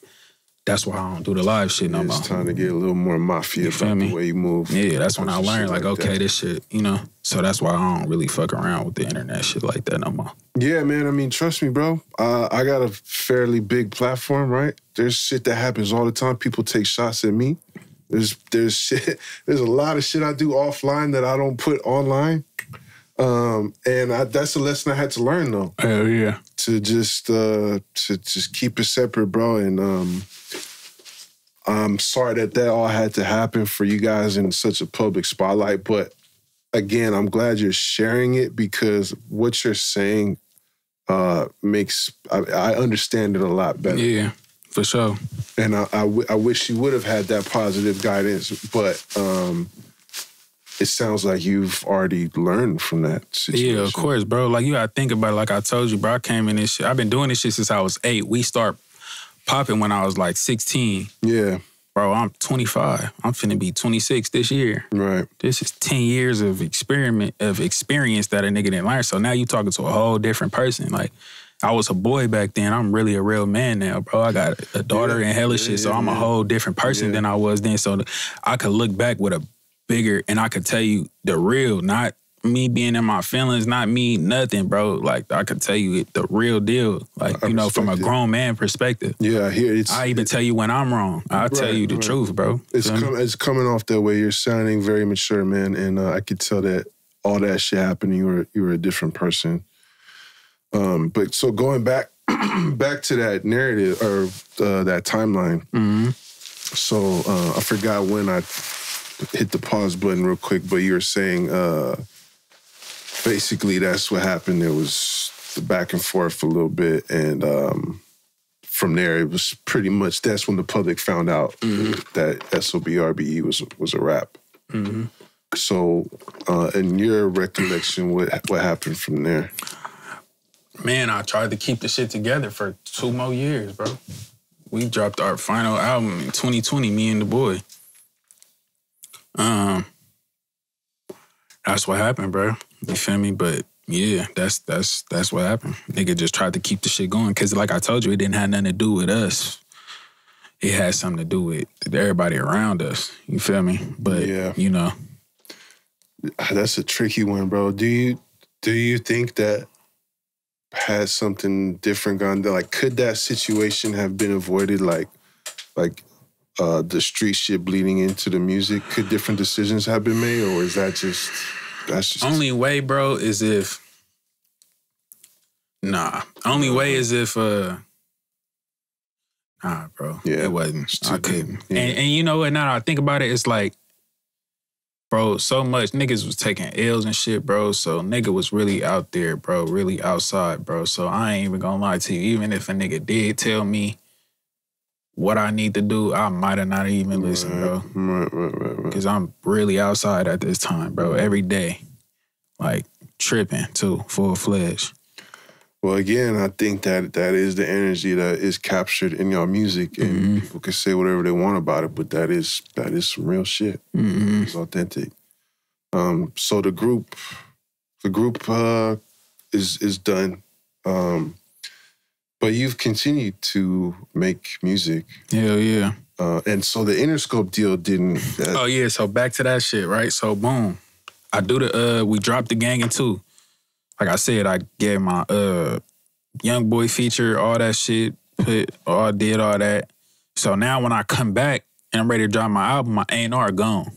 that's why I don't do the live shit no Yeah, more. it's time to get a little more mafia You feel me? the way you move. Yeah, that's when I learned like, like okay, that. this shit, you know. So that's why I don't really fuck around with the internet shit like that no more. Yeah, man. I mean, trust me, bro. Uh, I got a fairly big platform, right? There's shit that happens all the time. People take shots at me. There's there's shit. There's a lot of shit I do offline that I don't put online. Um, and I, that's a lesson I had to learn though. Hell yeah. to just uh to just keep it separate, bro. And um I'm sorry that that all had to happen for you guys in such a public spotlight, but again, I'm glad you're sharing it because what you're saying uh makes I, I understand it a lot better. Yeah, for sure. And I, I, w- I wish you would have had that positive guidance, but um it sounds like you've already learned from that situation. Yeah, of course, bro. Like you gotta think about it. Like I told you, bro, I came in this shit. I've been doing this shit since I was eight. We start popping when I was like 16. Yeah, Bro, I'm 25. I'm finna be 26 this year. right. This is 10 years of experiment of experience that a nigga didn't learn. So now you talking to a whole different person. Like I was a boy back then. I'm really a real man now, bro. I got a daughter Yeah, and hella yeah, shit. So yeah, I'm a whole different person than I was then. So I could look back with a bigger and I could tell you the real, not me being in my feelings, not me nothing, bro. Like I could tell you the real deal. Like, I you know, from a grown man perspective. Yeah, here it's I even tell you when I'm wrong. I tell you the right. truth, bro. It's com- it's coming off that way. You're sounding very mature, man, and uh, I could tell that all that shit happened. You were you were a different person. Um, but so going back back to that narrative or uh, that timeline. Mhm. So uh, I forgot when I hit the pause button real quick, but you were saying uh, basically that's what happened. It was the back and forth a little bit, and um, from there it was pretty much that's when the public found out that SOBRBE was was a wrap. Mhm. So, uh, in your recollection, what what happened from there? Man, I tried to keep the shit together for two more years, bro. We dropped our final album in 2020, me and the boy. Um, that's what happened, bro. You feel me? But yeah, that's that's that's what happened. Nigga just tried to keep the shit going because, like I told you, it didn't have nothing to do with us. It had something to do with everybody around us. You feel me? But Yeah. you know, That's a tricky one, bro. Do you do you think that had something different gone? Like, could that situation have been avoided? Like, like uh, the street shit bleeding into the music? Could different decisions have been made, or is that just that's just Only way, bro, is if Nah. Only way is if uh Nah, bro. Yeah, It wasn't. I couldn't. Yeah. And and you know what, now that I think about it, it's like Bro, so much niggas was taking L's and shit, bro. So nigga was really out there, bro, really outside, bro. So I ain't even gonna lie to you. Even if a nigga did tell me what I need to do, I might have not even listened, bro. Right, right, right, right. Cause I'm really outside at this time, bro. Every day. Like tripping too, full fledged. Well, again, I think that that is the energy that is captured in your music, and Mm-hmm. people can say whatever they want about it, but that is that is some real shit. Mm-hmm. It's authentic. Um, so the group, the group uh, is is done, um, but you've continued to make music, Hell yeah. uh, and so the Interscope deal didn't. Oh yeah, so back to that shit, right? So boom. I do the uh we dropped the Gangin Two. Like I said, I gave my uh young boy feature, all that shit, put all did all that. So now when I come back and I'm ready to drop my album, my A&R gone.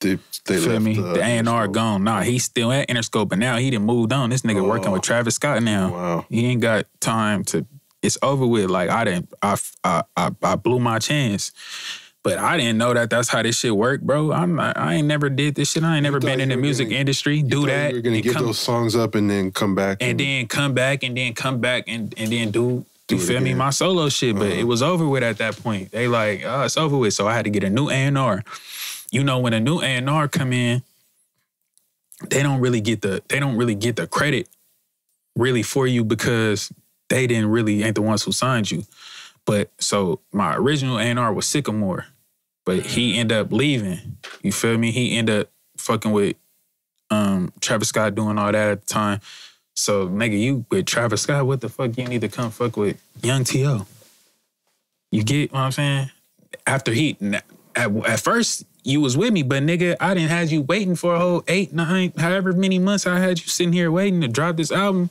They, they feel left, me? uh, the A&R gone. Nah, he's still at Interscope, but now he done moved on. This nigga working Oh. with Travis Scott now. Wow. He ain't got time to. It's over with. Like I didn't. I I I, I blew my chance. But I didn't know that that's how this shit worked, bro. I'm not, I ain't never did this shit. I ain't never been in the music gonna- industry. Do that. You're gonna get come- those songs up and then come back and then come back and then come back and and then do Do you feel me my solo shit but Uh-huh. it was over with at that point they like oh it's over with so i had to get a new a&r you know when a new a&r come in they don't really get the they don't really get the credit really for you because they didn't really ain't the ones who signed you but so my original a&r was sycamore but he ended up leaving you feel me he ended up fucking with um travis scott doing all that at the time so, nigga, you with Travis Scott, what the fuck you need to come fuck with Yhung T.O.? You get what I'm saying? After he, at, at first, you was with me, but nigga, I didn't have you waiting for a whole eight, nine, however many months I had you sitting here waiting to drop this album.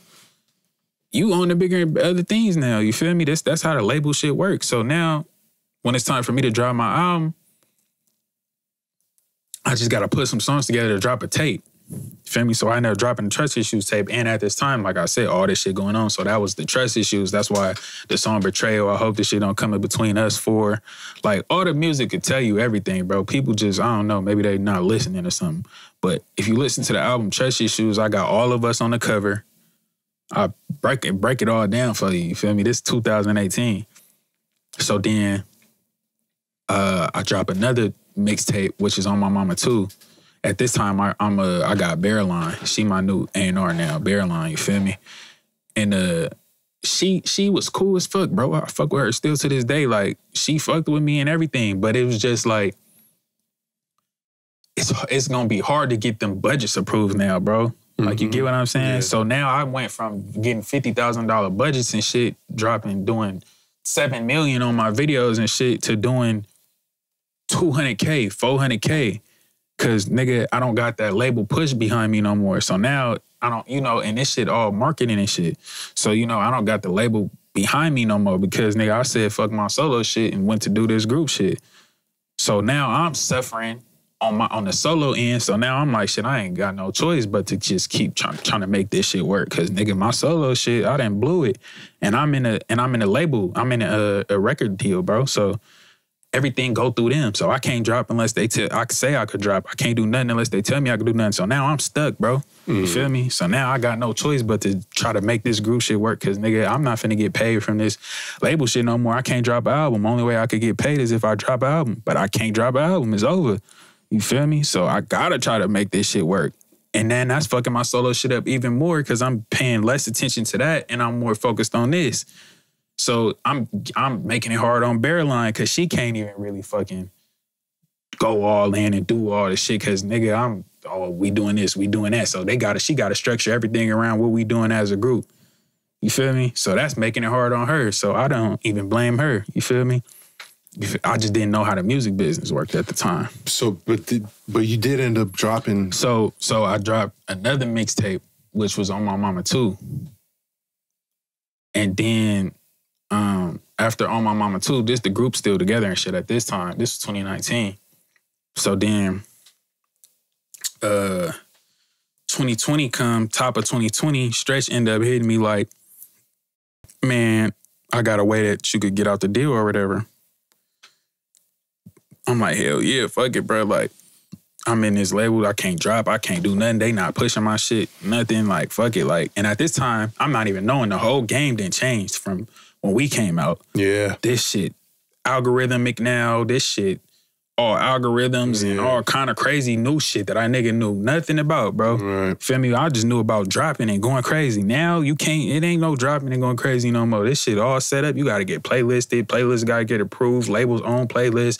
You own the bigger other things now. You feel me? That's that's how the label shit works. So now, when it's time for me to drop my album, I just gotta put some songs together to drop a tape. Feel me? So I ended up dropping the trust issues tape. And at this time, like I said, all this shit going on. So that was the trust issues. That's why the song Betrayal, I hope this shit don't come in between us for like all the music could tell you everything, bro. People just, I don't know, maybe they not listening or something. But if you listen to the album Trust Issues, I got all of us on the cover. I break it, break it all down for you. You feel me? This 2018. So then uh I drop another mixtape, which is on my mama too at this time I, I'm a I got Bearline. She my new A and R now, Bearline. You feel me? And uh, she she was cool as fuck, bro. I fuck with her still to this day. Like she fucked with me and everything, but it was just like it's it's gonna be hard to get them budgets approved now, bro. Like you get what I'm saying? Yeah. So now I went from getting fifty thousand dollar budgets and shit, dropping doing seven million on my videos and shit to doing 200k, 400k. Cause nigga, I don't got that label push behind me no more. So now I don't, you know, and this shit all marketing and shit. So you know, I don't got the label behind me no more because nigga, I said fuck my solo shit and went to do this group shit. So now I'm suffering on my on the solo end. So now I'm like, shit, I ain't got no choice but to just keep trying trying to make this shit work. Cause nigga, my solo shit, I didn't blew it, and I'm in a and I'm in a label. I'm in a, a record deal, bro. So everything go through them. So I can't drop unless they tell. I could say I could drop. I can't do nothing unless they tell me I could do nothing. So now I'm stuck, bro. You mm. feel me? So now I got no choice but to try to make this group shit work. Cause nigga, I'm not finna get paid from this label shit no more. I can't drop an album. Only way I could get paid is if I drop an album. But I can't drop an album. It's over. You feel me? So I gotta try to make this shit work. And then that's fucking my solo shit up even more because I'm paying less attention to that and I'm more focused on this. So I'm I'm making it hard on Bearline because she can't even really fucking go all in and do all this shit. Cause nigga, I'm oh we doing this, we doing that. So they gotta she gotta structure everything around what we doing as a group. You feel me? So that's making it hard on her. So I don't even blame her. You feel me? I just didn't know how the music business worked at the time. So, but did, but you did end up dropping. So so I dropped another mixtape, which was on my mama too. And then um after On My Mama too, this the group still together and shit at this time. This was 2019. So then uh 2020 come, top of 2020, Stretch end up hitting me like, man, I got a way that you could get out the deal or whatever. I'm like, hell yeah, fuck it, bro. Like, I'm in this label, I can't drop, I can't do nothing. They not pushing my shit, nothing. Like, fuck it. Like, and at this time, I'm not even knowing the whole game didn't change from when we came out. Yeah. This shit algorithmic now. This shit all algorithms and all kind of crazy new shit that I nigga knew nothing about, bro. Right. Feel me? I just knew about dropping and going crazy. Now you can't. It ain't no dropping and going crazy no more. This shit all set up. You got to get playlisted. Playlists got to get approved. Labels on playlist.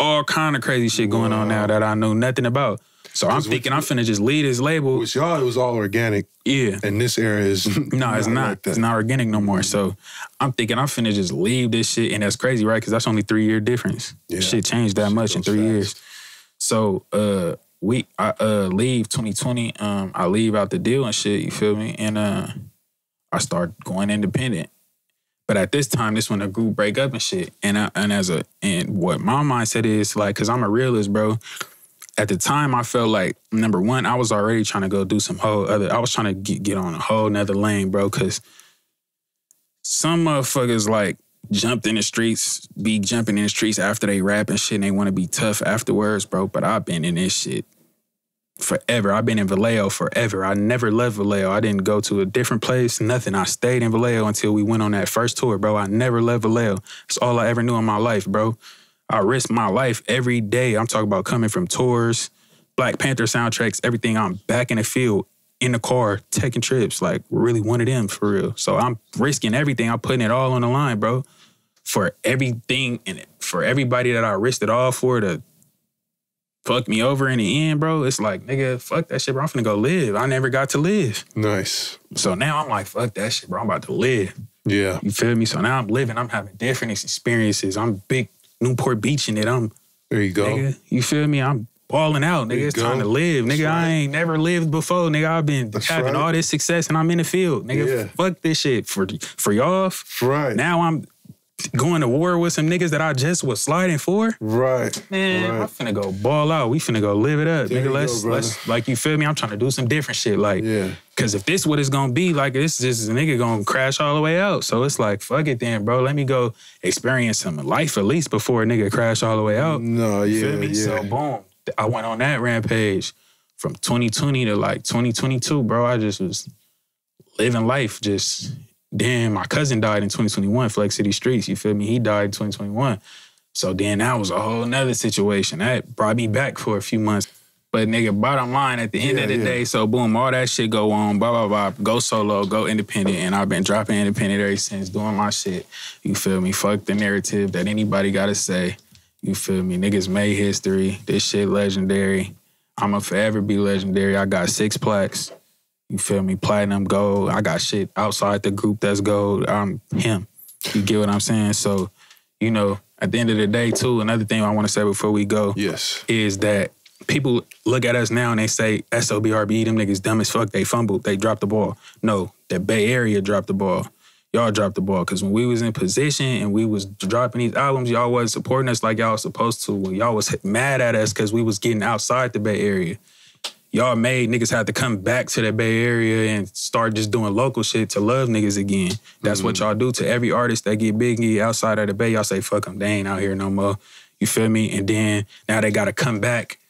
All kind of crazy shit going on now that I know nothing about. So I'm thinking I'm finna just lead this label. With y'all, it was all organic, Yeah. and this era is No, it's not. like it's not organic no more. So I'm thinking I'm finna just leave this shit, and that's crazy, right? Because that's only three year difference. Yeah. Shit changed that Shit much in three fast. years. So uh, we I uh leave 2020. Um, I leave out the deal and shit. You feel me? And uh, I start going independent. But at this time, this when the group break up and shit. And I, and as a and what my mindset is like, cause I'm a realist, bro. At the time, I felt like number one, I was already trying to go do some whole other. I was trying to get get on a whole nother lane, bro. Cause some motherfuckers like jumped in the streets, be jumping in the streets after they rap and shit, and they want to be tough afterwards, bro. But I've been in this shit forever. I've been in Vallejo forever. I never left Vallejo. I didn't go to a different place, nothing. I stayed in Vallejo until we went on that first tour, bro. I never left Vallejo. It's all I ever knew in my life, bro. I risk my life every day. I'm talking about coming from tours, Black Panther soundtracks, everything. I'm back in the field, in the car, taking trips, like really one of them for real. So I'm risking everything. I'm putting it all on the line, bro. For everything and for everybody that I risked it all for to fuck me over in the end, bro. It's like, nigga, fuck that shit, bro. I'm finna go live. I never got to live. Nice. So now I'm like, fuck that shit, bro. I'm about to live. Yeah. You feel me? So now I'm living. I'm having different experiences. I'm big Newport Beach in it. I'm There you go. nigga. You feel me? I'm balling out, nigga. It's time to live, That's nigga. I right. ain't never lived before, nigga. I've been That's having right. all this success and I'm in the field, nigga. Yeah. Fuck this shit for for y'all. Right. Now I'm going to war with some niggas that I just was sliding for. right. Man, I'm finna go ball out. We finna go live it up, There nigga. go, Let's brother. let's like you feel me. I'm trying to do some different shit, like Yeah. Cause if this what it's gonna be, like this this is a nigga gonna crash all the way out. So it's like fuck it then, bro. Let me go experience some life at least before a nigga crash all the way out. No, You yeah, feel me? yeah. So boom, I went on that rampage from 2020 to like 2022, bro. I just was living life. Just then my cousin died in 2021, Flex City Streets. You feel me? He died in 2021. So then that was a whole nother situation. That brought me back for a few months. But nigga, bottom line, at the end Yeah, of the yeah. day, so boom, all that shit go on, blah, blah, blah, go solo, go independent. And I've been dropping independent ever since, doing my shit. You feel me? Fuck the narrative that anybody gotta say. You feel me? Niggas made history. This shit legendary. I'ma forever be legendary. I got six plaques. You feel me? Platinum, gold. I got shit outside the group that's gold. I'm him. You get what I'm saying? So, you know, at the end of the day, too, another thing I wanna say before we go Yes. is that people look at us now and they say SOBRBE, them niggas dumb as fuck. They fumbled. They dropped the ball. No, the Bay Area dropped the ball. Y'all dropped the ball because when we was in position and we was dropping these albums, y'all wasn't supporting us like y'all was supposed to. Well, y'all was mad at us because we was getting outside the Bay Area. Y'all made niggas have to come back to the Bay Area and start just doing local shit to love niggas again. That's what mm-hmm. y'all do to every artist that get big and outside of the Bay. Y'all say, fuck them, they ain't out here no more. You feel me? And then now they gotta come back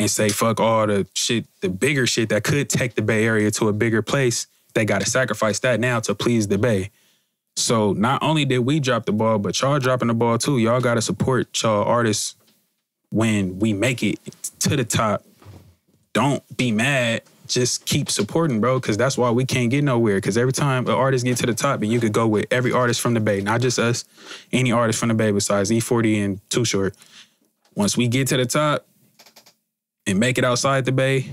and say fuck all the shit, the bigger shit that could take the Bay Area to a bigger place. They got to sacrifice that now to please the Bay. So not only did we drop the ball, but y'all dropping the ball too. Y'all got to support y'all artists when we make it to the top. Don't be mad. Just keep supporting, bro, because that's why we can't get nowhere. Because every time an artist get to the top, and you could go with every artist from the Bay, not just us, any artist from the Bay besides E40 and Too Short. Once we get to the top, and make it outside the Bay,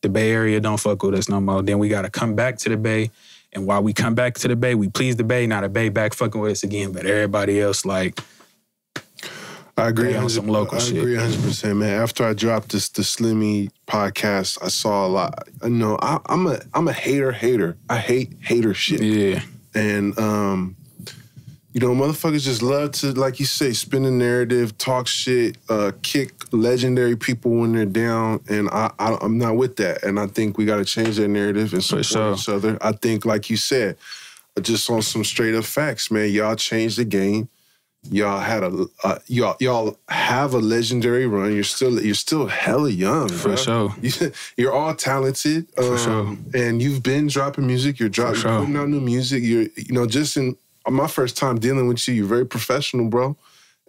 the Bay Area don't fuck with us no more. Then we gotta come back to the Bay. And while we come back to the Bay, we please the Bay, not the Bay back fucking with us again. But everybody else, like, I agree. On some local I shit. agree 100, percent man. After I dropped this the Slimmy podcast, I saw a lot. I know I, I'm a I'm a hater hater. I hate hater shit. yeah, And um, You know, motherfuckers just love to, like you say, spin a narrative, talk shit, uh, kick legendary people when they're down, and I, I I'm not with that. And I think we got to change that narrative and support sure. each other. I think, like you said, just on some straight up facts, man. Y'all changed the game. Y'all had a uh, y'all y'all have a legendary run. You're still you're still hella young, For bruh. sure. You, you're all talented, um, sure. and you've been dropping music. You're dropping, sure. putting out new music. You're, you know, just in my first time dealing with you, you're very professional, bro.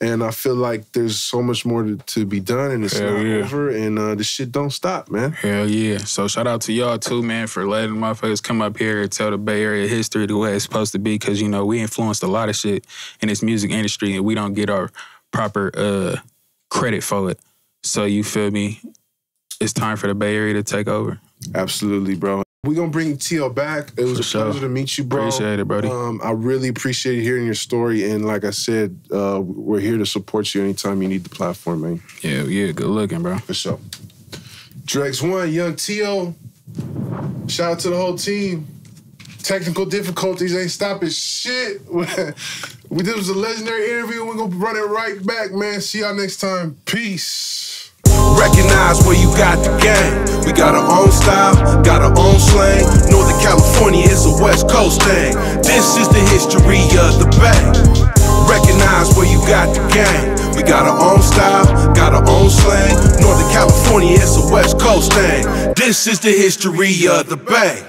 And I feel like there's so much more to, to be done, and it's Hell not yeah. over. And uh, the shit don't stop, man. Hell yeah. So shout out to y'all too, man, for letting motherfuckers come up here and tell the Bay Area history the way it's supposed to be. Cause you know, we influenced a lot of shit in this music industry and we don't get our proper uh credit for it. So you feel me? It's time for the Bay Area to take over. Absolutely, bro. We're gonna bring TL back. It was For a sure. pleasure to meet you, bro. Appreciate it, Brody. Um, I really appreciate hearing your story, and like I said, uh, we're here to support you anytime you need the platform, man. Yeah, yeah, good looking, bro. For sure. Dregs One, Yhung T.O. Shout out to the whole team. Technical difficulties ain't stopping shit. we this was a legendary interview. We're gonna run it right back, man. See y'all next time. Peace. Recognize where you got the game. We got our own style, got our own slang. Northern California is a West Coast thing. This is the history of the Bay. Recognize where you got the game. We got our own style, got our own slang. Northern California is a West Coast thing. This is the history of the Bay.